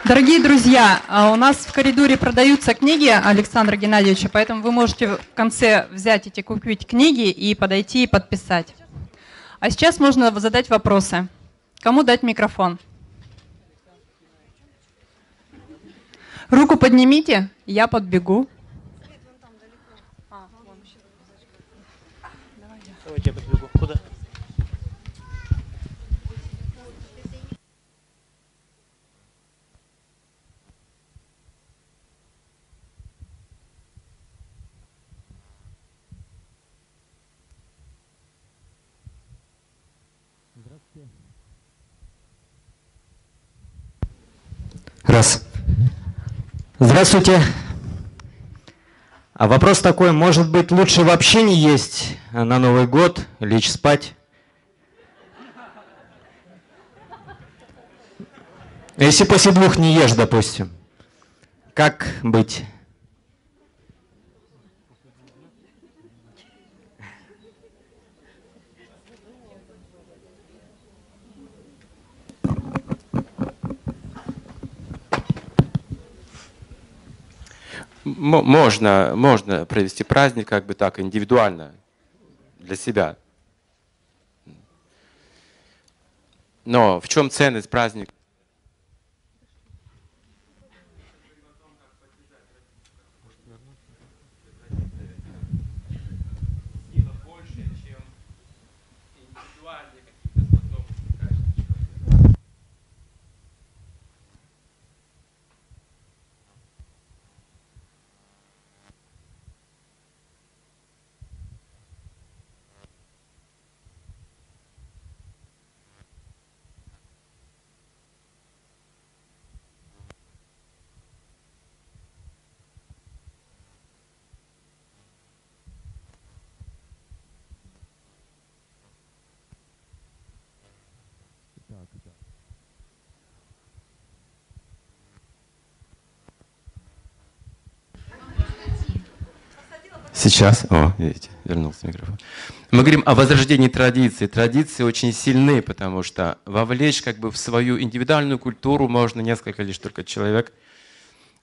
Speaker 2: Дорогие друзья, а у нас в коридоре продаются книги Александра Геннадьевича, поэтому вы можете в конце взять эти купить книги и подойти и подписать. А сейчас можно задать вопросы. Кому дать микрофон? Руку поднимите, я подбегу.
Speaker 3: Давайте я подбегу. Куда?
Speaker 4: Раз. Здравствуйте. А вопрос такой, может быть, лучше вообще не есть на Новый год, лечь спать? Если после двух не ешь, допустим, как быть?
Speaker 1: Можно, можно провести праздник как бы так индивидуально для себя. Но в чем ценность праздника? Сейчас, о, видите, вернулся микрофон. Мы говорим о возрождении традиции. Традиции очень сильны, потому что вовлечь как бы в свою индивидуальную культуру можно несколько лишь только человек.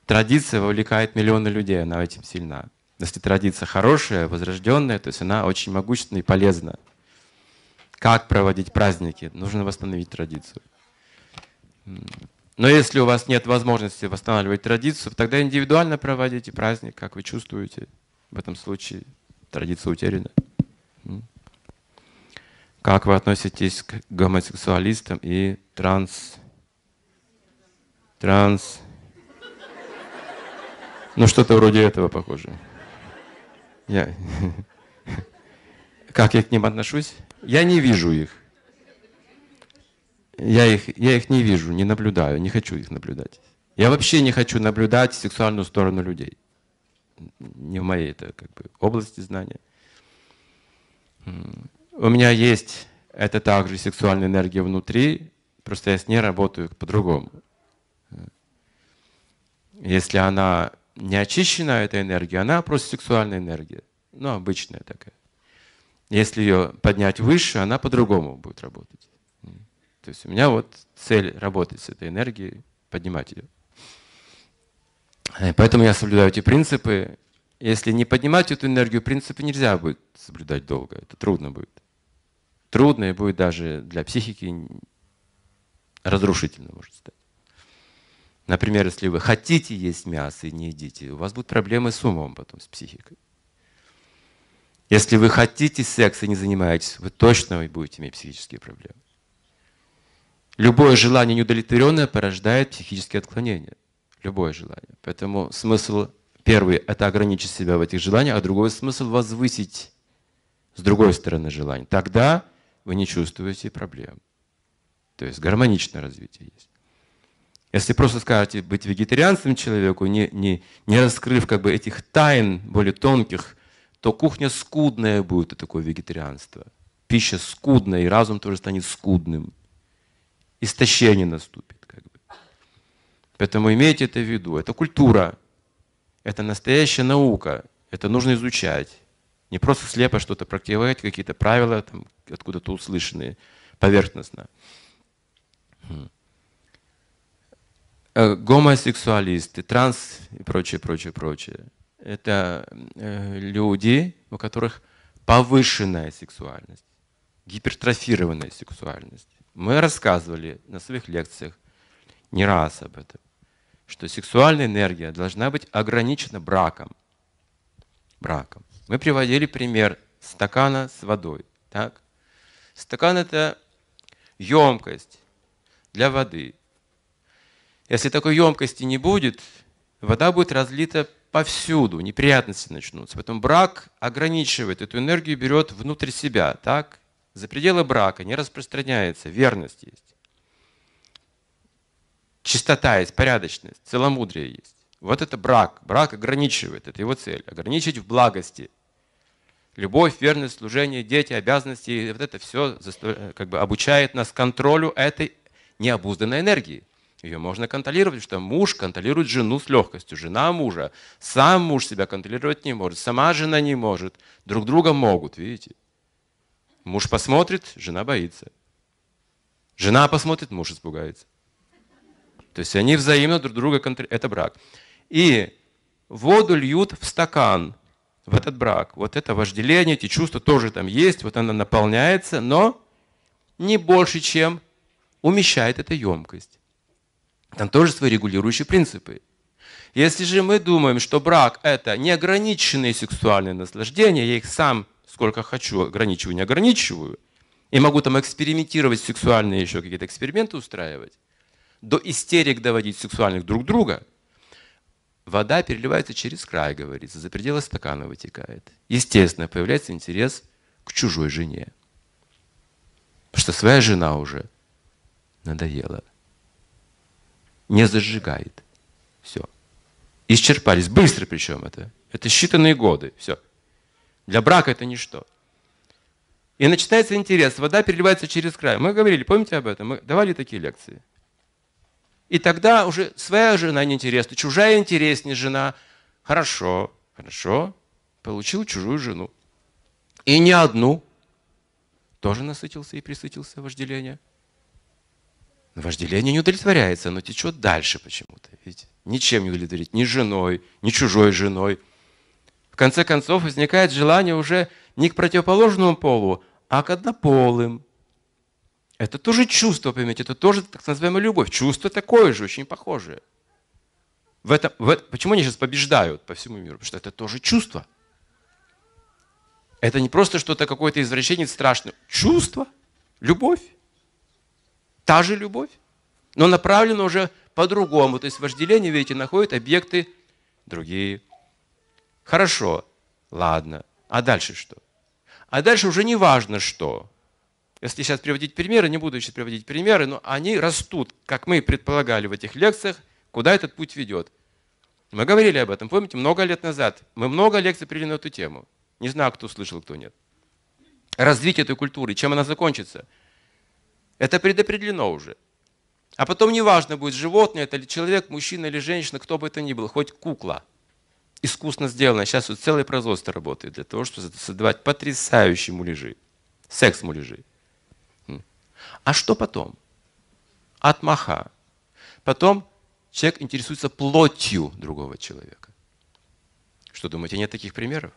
Speaker 1: Традиция вовлекает миллионы людей, она этим сильна. Если традиция хорошая, возрожденная, то есть она очень могущественна и полезна. Как проводить праздники? Нужно восстановить традицию. Но если у вас нет возможности восстанавливать традицию, тогда индивидуально проводите праздник, как вы чувствуете. В этом случае традиция утеряна. Как вы относитесь к гомосексуалистам и транс... Транс... Ну, что-то вроде этого похоже. Я... Как я к ним отношусь? Я не вижу их. Я их, я их не вижу, не наблюдаю, не хочу их наблюдать. Я вообще не хочу наблюдать сексуальную сторону людей. Не в моей это как бы области знания. У меня есть это также сексуальная энергия внутри, просто я с ней работаю по-другому. Если она не очищена, эта энергия, она просто сексуальная энергия. Ну, обычная такая. Если ее поднять выше, она по-другому будет работать. То есть у меня вот цель работать с этой энергией, поднимать ее. Поэтому я соблюдаю эти принципы. Если не поднимать эту энергию, принципы нельзя будет соблюдать долго. Это трудно будет. Трудно и будет даже для психики разрушительно, может стать. Например, если вы хотите есть мясо и не едите, у вас будут проблемы с умом потом, с психикой. Если вы хотите секса и не занимаетесь, вы точно будете иметь психические проблемы. Любое желание неудовлетворенное порождает психические отклонения. Любое желание. Поэтому смысл первый – это ограничить себя в этих желаниях, а другой смысл – возвысить с другой стороны желание. Тогда вы не чувствуете проблем. То есть гармоничное развитие есть. Если просто скажете быть вегетарианским человеку, не, не, не раскрыв как бы этих тайн более тонких, то кухня скудная будет, и такое вегетарианство. Пища скудная, и разум тоже станет скудным. Истощение наступит. Поэтому имейте это в виду. Это культура, это настоящая наука, это нужно изучать. Не просто слепо что-то практиковать, какие-то правила там, откуда-то услышанные поверхностно. Хм. Э, гомосексуалисты, транс и прочее, прочее, прочее. Это э, люди, у которых повышенная сексуальность, гипертрофированная сексуальность. Мы рассказывали на своих лекциях не раз об этом, что сексуальная энергия должна быть ограничена браком. Браком. Мы приводили пример стакана с водой. Так? Стакан – это емкость для воды. Если такой емкости не будет, вода будет разлита повсюду, неприятности начнутся. Поэтому брак ограничивает эту энергию, берет внутрь себя. Так? За пределы брака не распространяется, верность есть. Чистота есть, порядочность, целомудрие есть. Вот это брак. Брак ограничивает, это его цель. Ограничить в благости. Любовь, верность, служение, дети, обязанности, вот это все как бы обучает нас контролю этой необузданной энергии. Ее можно контролировать, что муж контролирует жену с легкостью, жена мужа. Сам муж себя контролировать не может, сама жена не может. Друг друга могут, видите? Муж посмотрит, жена боится. Жена посмотрит, муж испугается. То есть они взаимно друг друга контролируют. Это брак. И воду льют в стакан, в этот брак. Вот это вожделение, эти чувства тоже там есть, вот она наполняется, но не больше, чем умещает эта емкость. Там тоже свои регулирующие принципы. Если же мы думаем, что брак – это неограниченные сексуальные наслаждения, я их сам сколько хочу ограничиваю, не ограничиваю, и могу там экспериментировать сексуальные еще какие-то эксперименты устраивать, до истерик доводить сексуальных друг друга, вода переливается через край, говорится, за пределы стакана вытекает. Естественно, появляется интерес к чужой жене. Потому что своя жена уже надоела – не зажигает. Все. Исчерпались. Быстро причем это. Это считанные годы. Все. Для брака это ничто. И начинается интерес. Вода переливается через край. Мы говорили, помните об этом? Мы давали такие лекции. И тогда уже своя жена неинтересна, чужая интереснее жена. Хорошо, хорошо. получил чужую жену. И не одну. Тоже насытился и присытился вожделение. Вожделение не удовлетворяется, оно течет дальше почему-то. Видите? Ничем не удовлетворить, ни женой, ни чужой женой. В конце концов возникает желание уже не к противоположному полу, а к однополым. Это тоже чувство, поймите, это тоже так называемая любовь. Чувство такое же, очень похожее. В этом, в этом, почему они сейчас побеждают по всему миру? Потому что это тоже чувство. Это не просто что-то, какое-то извращение страшное. Чувство, любовь. Та же любовь, но направлена уже по-другому. То есть вожделение, видите, находит объекты другие. Хорошо, ладно. А дальше что? А дальше уже не важно что. Если сейчас приводить примеры, не буду сейчас приводить примеры, но они растут, как мы предполагали в этих лекциях, куда этот путь ведет. Мы говорили об этом, помните, много лет назад. Мы много лекций привели на эту тему. Не знаю, кто слышал, кто нет. Развитие этой культуры, чем она закончится. Это предопределено уже. А потом неважно, будет животное это или человек, мужчина или женщина, кто бы это ни был, хоть кукла. Искусно сделано. Сейчас вот целое производство работает для того, чтобы создавать потрясающие муляжи. Секс-муляжи. А что потом? Отмаха. Потом человек интересуется плотью другого человека. Что думаете, нет таких примеров?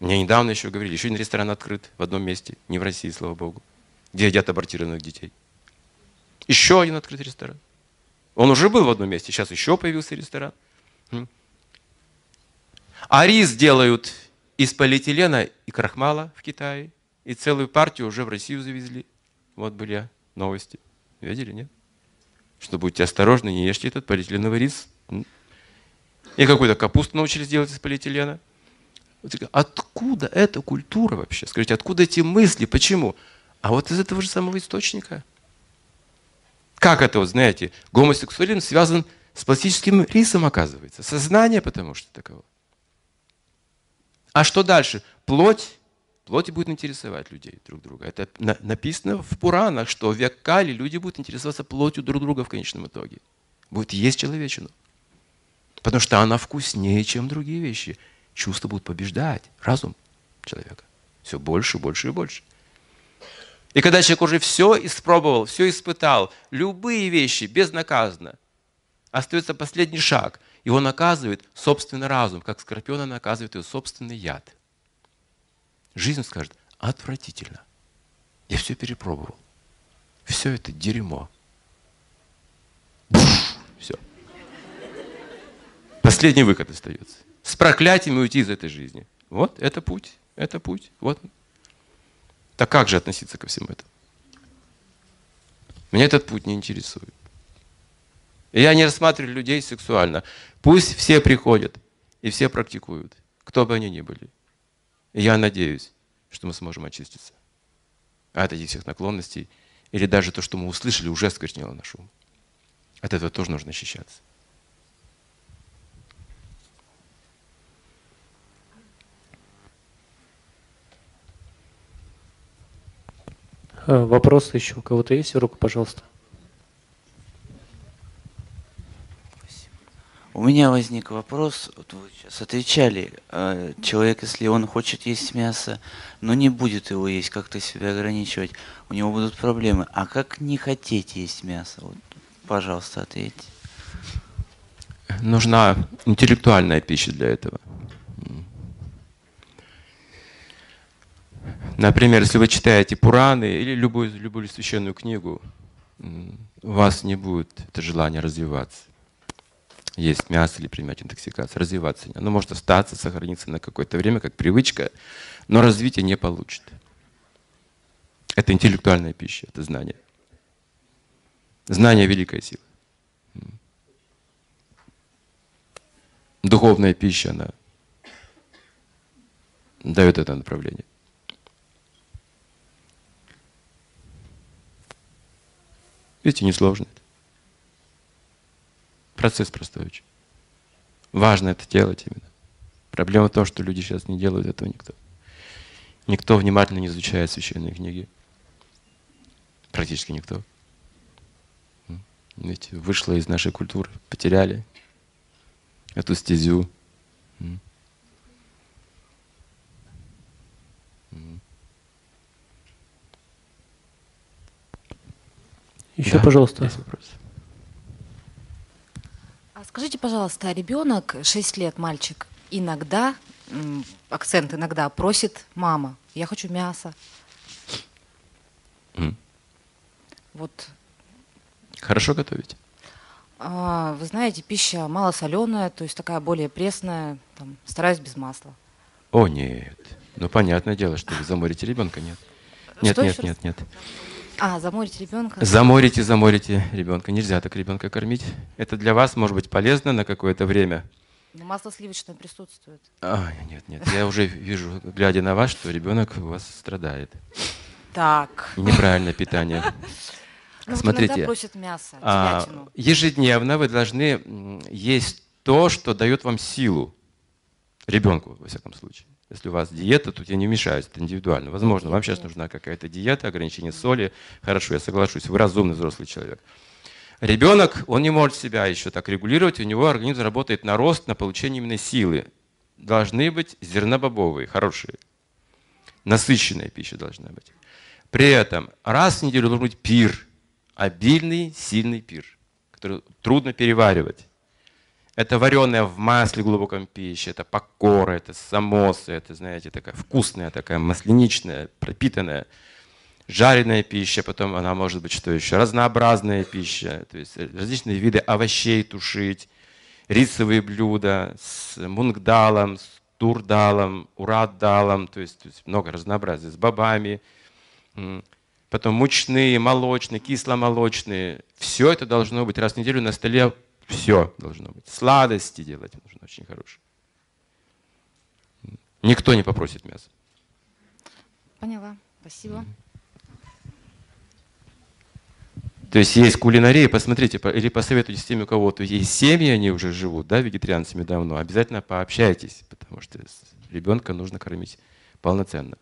Speaker 1: Мне недавно еще говорили, еще один ресторан открыт в одном месте, не в России, слава богу, где едят абортированных детей. Еще один открыт ресторан. Он уже был в одном месте, сейчас еще появился ресторан. А рис делают из полиэтилена и крахмала в Китае. И целую партию уже в Россию завезли. Вот были новости. Видели, нет? Что будьте осторожны, не ешьте этот полиэтиленовый рис. И какую-то капусту научились делать из полиэтилена. Откуда эта культура вообще? Скажите, откуда эти мысли? Почему? А вот из этого же самого источника. Как это, вот знаете, гомосексуализм связан с пластическим рисом, оказывается. Сознание потому что таково. А что дальше? Плоть. Плоть будет интересовать людей друг друга. Это написано в Пуранах, что в век Кали люди будут интересоваться плотью друг друга в конечном итоге. Будут есть человечину. Потому что она вкуснее, чем другие вещи чувства будут побеждать разум человека. Все больше, больше и больше. И когда человек уже все испробовал, все испытал, любые вещи безнаказанно, остается последний шаг. Его наказывает собственный разум, как скорпиона наказывает его собственный яд. Жизнь скажет, отвратительно. Я все перепробовал. Все это дерьмо. Все. Последний выход остается с проклятиями уйти из этой жизни. Вот это путь, это путь. Вот. Так как же относиться ко всему этому? Меня этот путь не интересует. Я не рассматриваю людей сексуально. Пусть все приходят и все практикуют, кто бы они ни были. Я надеюсь, что мы сможем очиститься от этих всех наклонностей, или даже то, что мы услышали, уже сквернило наш ум. От этого тоже нужно очищаться.
Speaker 3: Э, вопросы еще у кого-то есть? Руку, пожалуйста.
Speaker 5: У меня возник вопрос, вот вы сейчас отвечали, э, человек, если он хочет есть мясо, но не будет его есть, как-то себя ограничивать, у него будут проблемы. А как не хотеть есть мясо? Вот, пожалуйста, ответьте.
Speaker 1: Нужна интеллектуальная пища для этого. Например, если вы читаете Пураны или любую, любую священную книгу, у вас не будет это желание развиваться. Есть мясо или принимать интоксикацию. Развиваться. Оно может остаться, сохраниться на какое-то время, как привычка, но развитие не получит. Это интеллектуальная пища, это знание. Знание – великая сила. Духовная пища, она дает это направление. Видите, несложно это. Процесс простой очень. Важно это делать именно. Проблема в том, что люди сейчас не делают этого никто. Никто внимательно не изучает священные книги. Практически никто. Видите, вышло из нашей культуры, потеряли эту стезю.
Speaker 3: Еще,
Speaker 1: Да,
Speaker 3: пожалуйста.
Speaker 1: Есть вопрос?
Speaker 6: А скажите, пожалуйста, а ребенок 6 лет, мальчик, иногда, акцент иногда, просит мама, я хочу мясо.
Speaker 1: М.
Speaker 6: Вот,
Speaker 1: Хорошо готовить?
Speaker 6: а, вы знаете, пища малосоленая, то есть такая более пресная, там, стараюсь без масла.
Speaker 1: О, нет. Ну, понятное дело, что вы заморите ребенка, нет. Нет,
Speaker 6: Что
Speaker 1: нет,
Speaker 6: еще раз?
Speaker 1: нет, нет.
Speaker 6: А, заморить ребенка?
Speaker 1: Заморите, заморите ребенка. Нельзя так ребенка кормить. Это для вас может быть полезно на какое-то время.
Speaker 6: Но масло сливочное присутствует.
Speaker 1: А, нет, нет. Я уже вижу, глядя на вас, что ребенок у вас страдает.
Speaker 6: Так.
Speaker 1: Неправильное питание.
Speaker 6: Ну, вот
Speaker 1: Смотрите,
Speaker 6: иногда просит мясо,
Speaker 1: А,
Speaker 6: телятину.
Speaker 1: ежедневно вы должны есть то, что дает вам силу. Ребенку, во всяком случае. Если у вас диета, тут я не вмешаюсь, это индивидуально. Возможно, вам сейчас нужна какая-то диета, ограничение соли. Хорошо, я соглашусь, вы разумный взрослый человек. Ребенок, он не может себя еще так регулировать, у него организм работает на рост, на получение именно силы. Должны быть зернобобовые, хорошие. Насыщенная пища должна быть. При этом раз в неделю должен быть пир, обильный, сильный пир, который трудно переваривать. Это вареная в масле глубоком пища, это покора, это самосы, это, знаете, такая вкусная, такая масляничная, пропитанная, жареная пища, потом она может быть что еще, разнообразная пища, то есть различные виды овощей тушить, рисовые блюда с мунгдалом, с турдалом, ураддалом, то есть, то есть много разнообразия, с бобами, потом мучные, молочные, кисломолочные. Все это должно быть раз в неделю на столе, все должно быть. Сладости делать нужно очень хорошие. Никто не попросит мяса.
Speaker 6: Поняла, спасибо.
Speaker 1: То есть есть кулинария, посмотрите, по- или посоветуйте с теми, у кого-то есть семьи, они уже живут, да, вегетарианцами давно, обязательно пообщайтесь, потому что ребенка нужно кормить полноценно.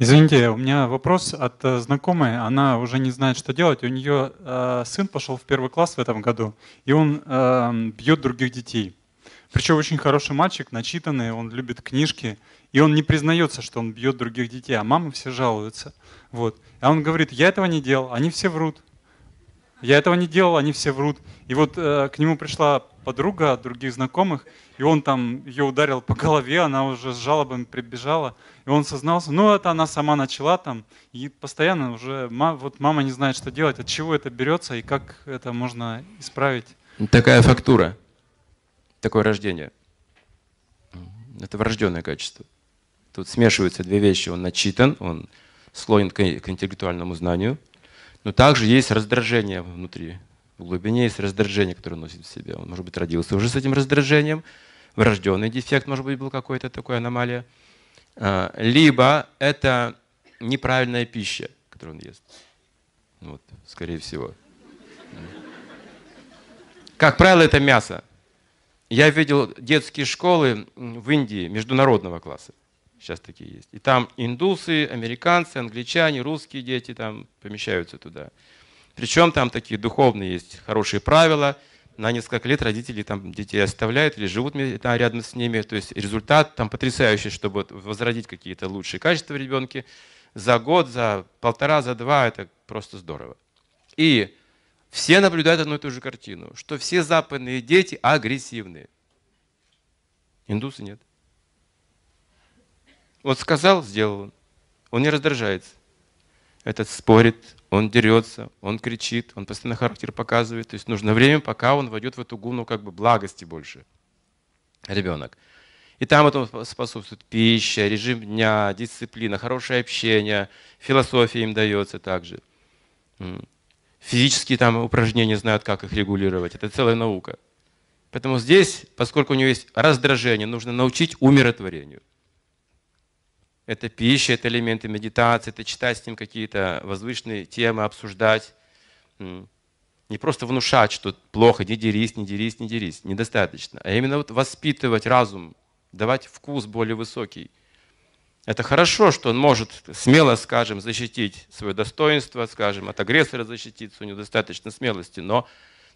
Speaker 7: Извините, у меня вопрос от э, знакомой. Она уже не знает, что делать. У нее э, сын пошел в первый класс в этом году, и он э, бьет других детей. Причем очень хороший мальчик, начитанный, он любит книжки, и он не признается, что он бьет других детей, а мамы все жалуются. Вот. А он говорит, я этого не делал, они все врут. Я этого не делал, они все врут. И вот э, к нему пришла подруга других знакомых, и он там ее ударил по голове, она уже с жалобами прибежала, и он сознался, ну это она сама начала там, и постоянно уже, вот мама не знает, что делать, от чего это берется и как это можно исправить.
Speaker 1: Такая фактура, такое рождение. Это врожденное качество. Тут смешиваются две вещи. Он начитан, он склонен к интеллектуальному знанию, но также есть раздражение внутри. В глубине есть раздражение, которое носит в себе. Он, может быть, родился уже с этим раздражением, врожденный дефект, может быть, был какой-то такой аномалия. А, Либо это неправильная пища, которую он ест. Вот, скорее всего. Как правило, это мясо. Я видел детские школы в Индии международного класса. Сейчас такие есть. И там индусы, американцы, англичане, русские дети там помещаются туда. Причем там такие духовные есть хорошие правила. На несколько лет родители там детей оставляют или живут рядом с ними. То есть результат там потрясающий, чтобы возродить какие-то лучшие качества в ребенке. За год, за полтора, за два это просто здорово. И все наблюдают одну и ту же картину, что все западные дети агрессивные. Индусы нет. Вот сказал, сделал он. Он не раздражается. Этот спорит, он дерется, он кричит, он постоянно характер показывает. То есть нужно время, пока он войдет в эту гуну как бы благости больше. Ребенок. И там этому способствует пища, режим дня, дисциплина, хорошее общение, философия им дается также. Физические там упражнения знают, как их регулировать. Это целая наука. Поэтому здесь, поскольку у него есть раздражение, нужно научить умиротворению. Это пища, это элементы медитации, это читать с ним какие-то возвышенные темы, обсуждать. Не просто внушать, что плохо, не дерись, не дерись, не дерись. Недостаточно. А именно вот воспитывать разум, давать вкус более высокий. Это хорошо, что он может смело, скажем, защитить свое достоинство, скажем, от агрессора защититься, у него достаточно смелости, но,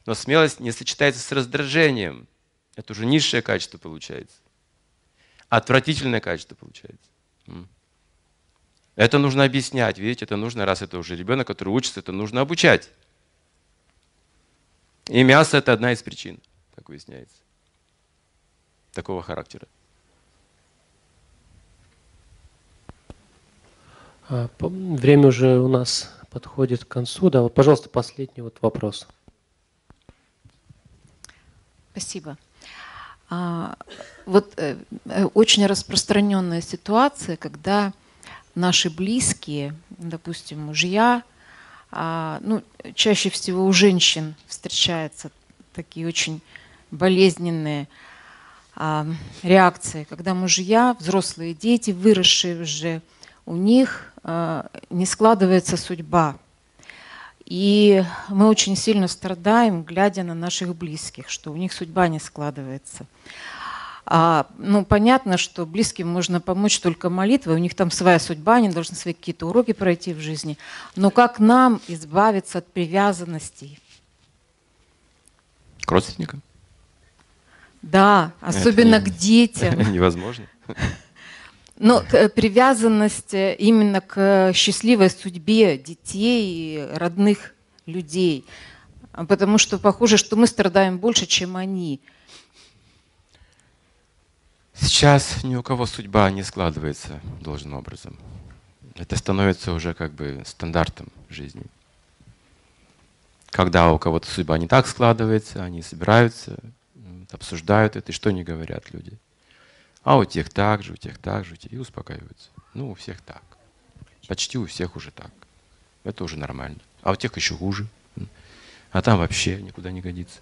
Speaker 1: но смелость не сочетается с раздражением. Это уже низшее качество получается. Отвратительное качество получается. Это нужно объяснять, видите, это нужно, раз это уже ребенок, который учится, это нужно обучать. И мясо это одна из причин, как выясняется, такого характера.
Speaker 3: А, время уже у нас подходит к концу. Да, вот, пожалуйста, последний вот вопрос.
Speaker 8: Спасибо. А, вот э, э, очень распространенная ситуация, когда наши близкие, допустим, мужья, а, ну, чаще всего у женщин встречаются такие очень болезненные а, реакции, когда мужья, взрослые дети, выросшие уже, у них не складывается судьба. И мы очень сильно страдаем, глядя на наших близких, что у них судьба не складывается. А, ну, понятно, что близким можно помочь только молитвой, у них там своя судьба, они должны свои какие-то уроки пройти в жизни. Но как нам избавиться от привязанностей?
Speaker 1: К родственникам?
Speaker 8: Да, особенно
Speaker 1: Это
Speaker 8: к детям.
Speaker 1: Невозможно.
Speaker 8: Но э, привязанность э, именно к счастливой судьбе детей родных людей. Потому что похоже, что мы страдаем больше, чем они.
Speaker 1: Сейчас ни у кого судьба не складывается должным образом. Это становится уже как бы стандартом жизни. Когда у кого-то судьба не так складывается, они собираются, обсуждают это, и что не говорят люди. А у тех так же, у тех так же, у тех и успокаиваются. Ну, у всех так. Почти у всех уже так. Это уже нормально. А у тех еще хуже. А там вообще никуда не годится.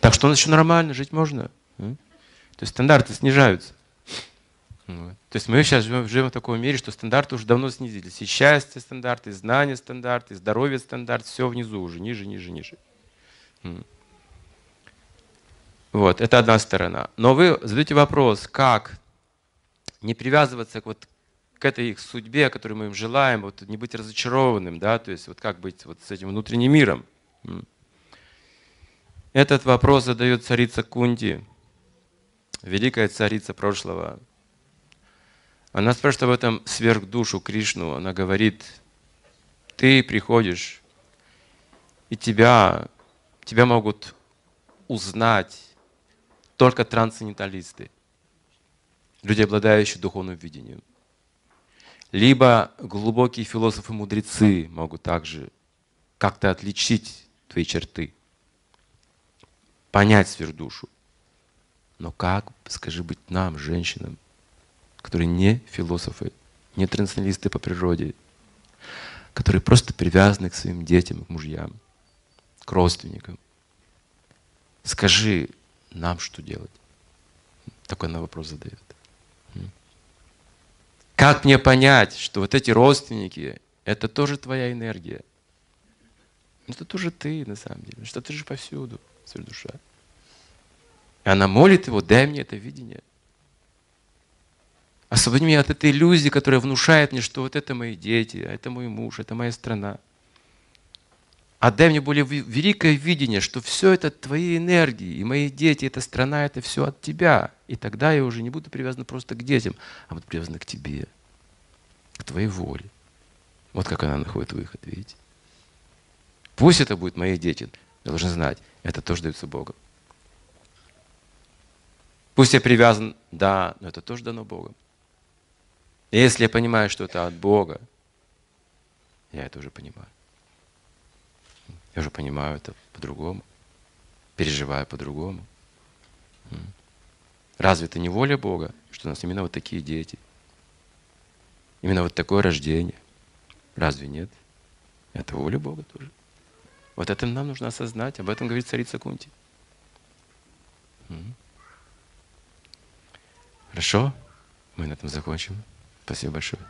Speaker 1: Так что у нас еще нормально, жить можно. То есть стандарты снижаются. Вот. То есть мы сейчас живем, живем в таком мире, что стандарты уже давно снизились. И счастье стандарты, и знания стандарты, и здоровье стандарт, все внизу уже, ниже, ниже, ниже. Вот, это одна сторона. Но вы задаете вопрос, как не привязываться к, вот, к этой их судьбе, которую мы им желаем, вот, не быть разочарованным, да, то есть вот как быть вот с этим внутренним миром. Этот вопрос задает царица Кунти, великая царица прошлого. Она спрашивает об этом сверхдушу Кришну. Она говорит, ты приходишь, и тебя, тебя могут узнать только трансценденталисты, люди, обладающие духовным видением. Либо глубокие философы-мудрецы могут также как-то отличить твои черты, понять сверхдушу. Но как, скажи, быть нам, женщинам, которые не философы, не трансценденталисты по природе, которые просто привязаны к своим детям, к мужьям, к родственникам. Скажи, нам что делать? Такой на вопрос задает. Как мне понять, что вот эти родственники, это тоже твоя энергия? Это тоже ты, на самом деле. Что ты же повсюду, своя душа. И она молит его, дай мне это видение. Освободи меня от этой иллюзии, которая внушает мне, что вот это мои дети, а это мой муж, это моя страна. А дай мне более великое видение, что все это твои энергии, и мои дети, эта страна, это все от тебя. И тогда я уже не буду привязан просто к детям, а буду привязан к тебе, к твоей воле. Вот как она находит выход, видите? Пусть это будут мои дети, я должен знать, это тоже дается Богом. Пусть я привязан, да, но это тоже дано Богом. И если я понимаю, что это от Бога, я это уже понимаю. Я уже понимаю это по-другому, переживаю по-другому. Разве это не воля Бога, что у нас именно вот такие дети? Именно вот такое рождение? Разве нет? Это воля Бога тоже. Вот это нам нужно осознать, об этом говорит царица Кунти. Хорошо? Мы на этом закончим. Спасибо большое.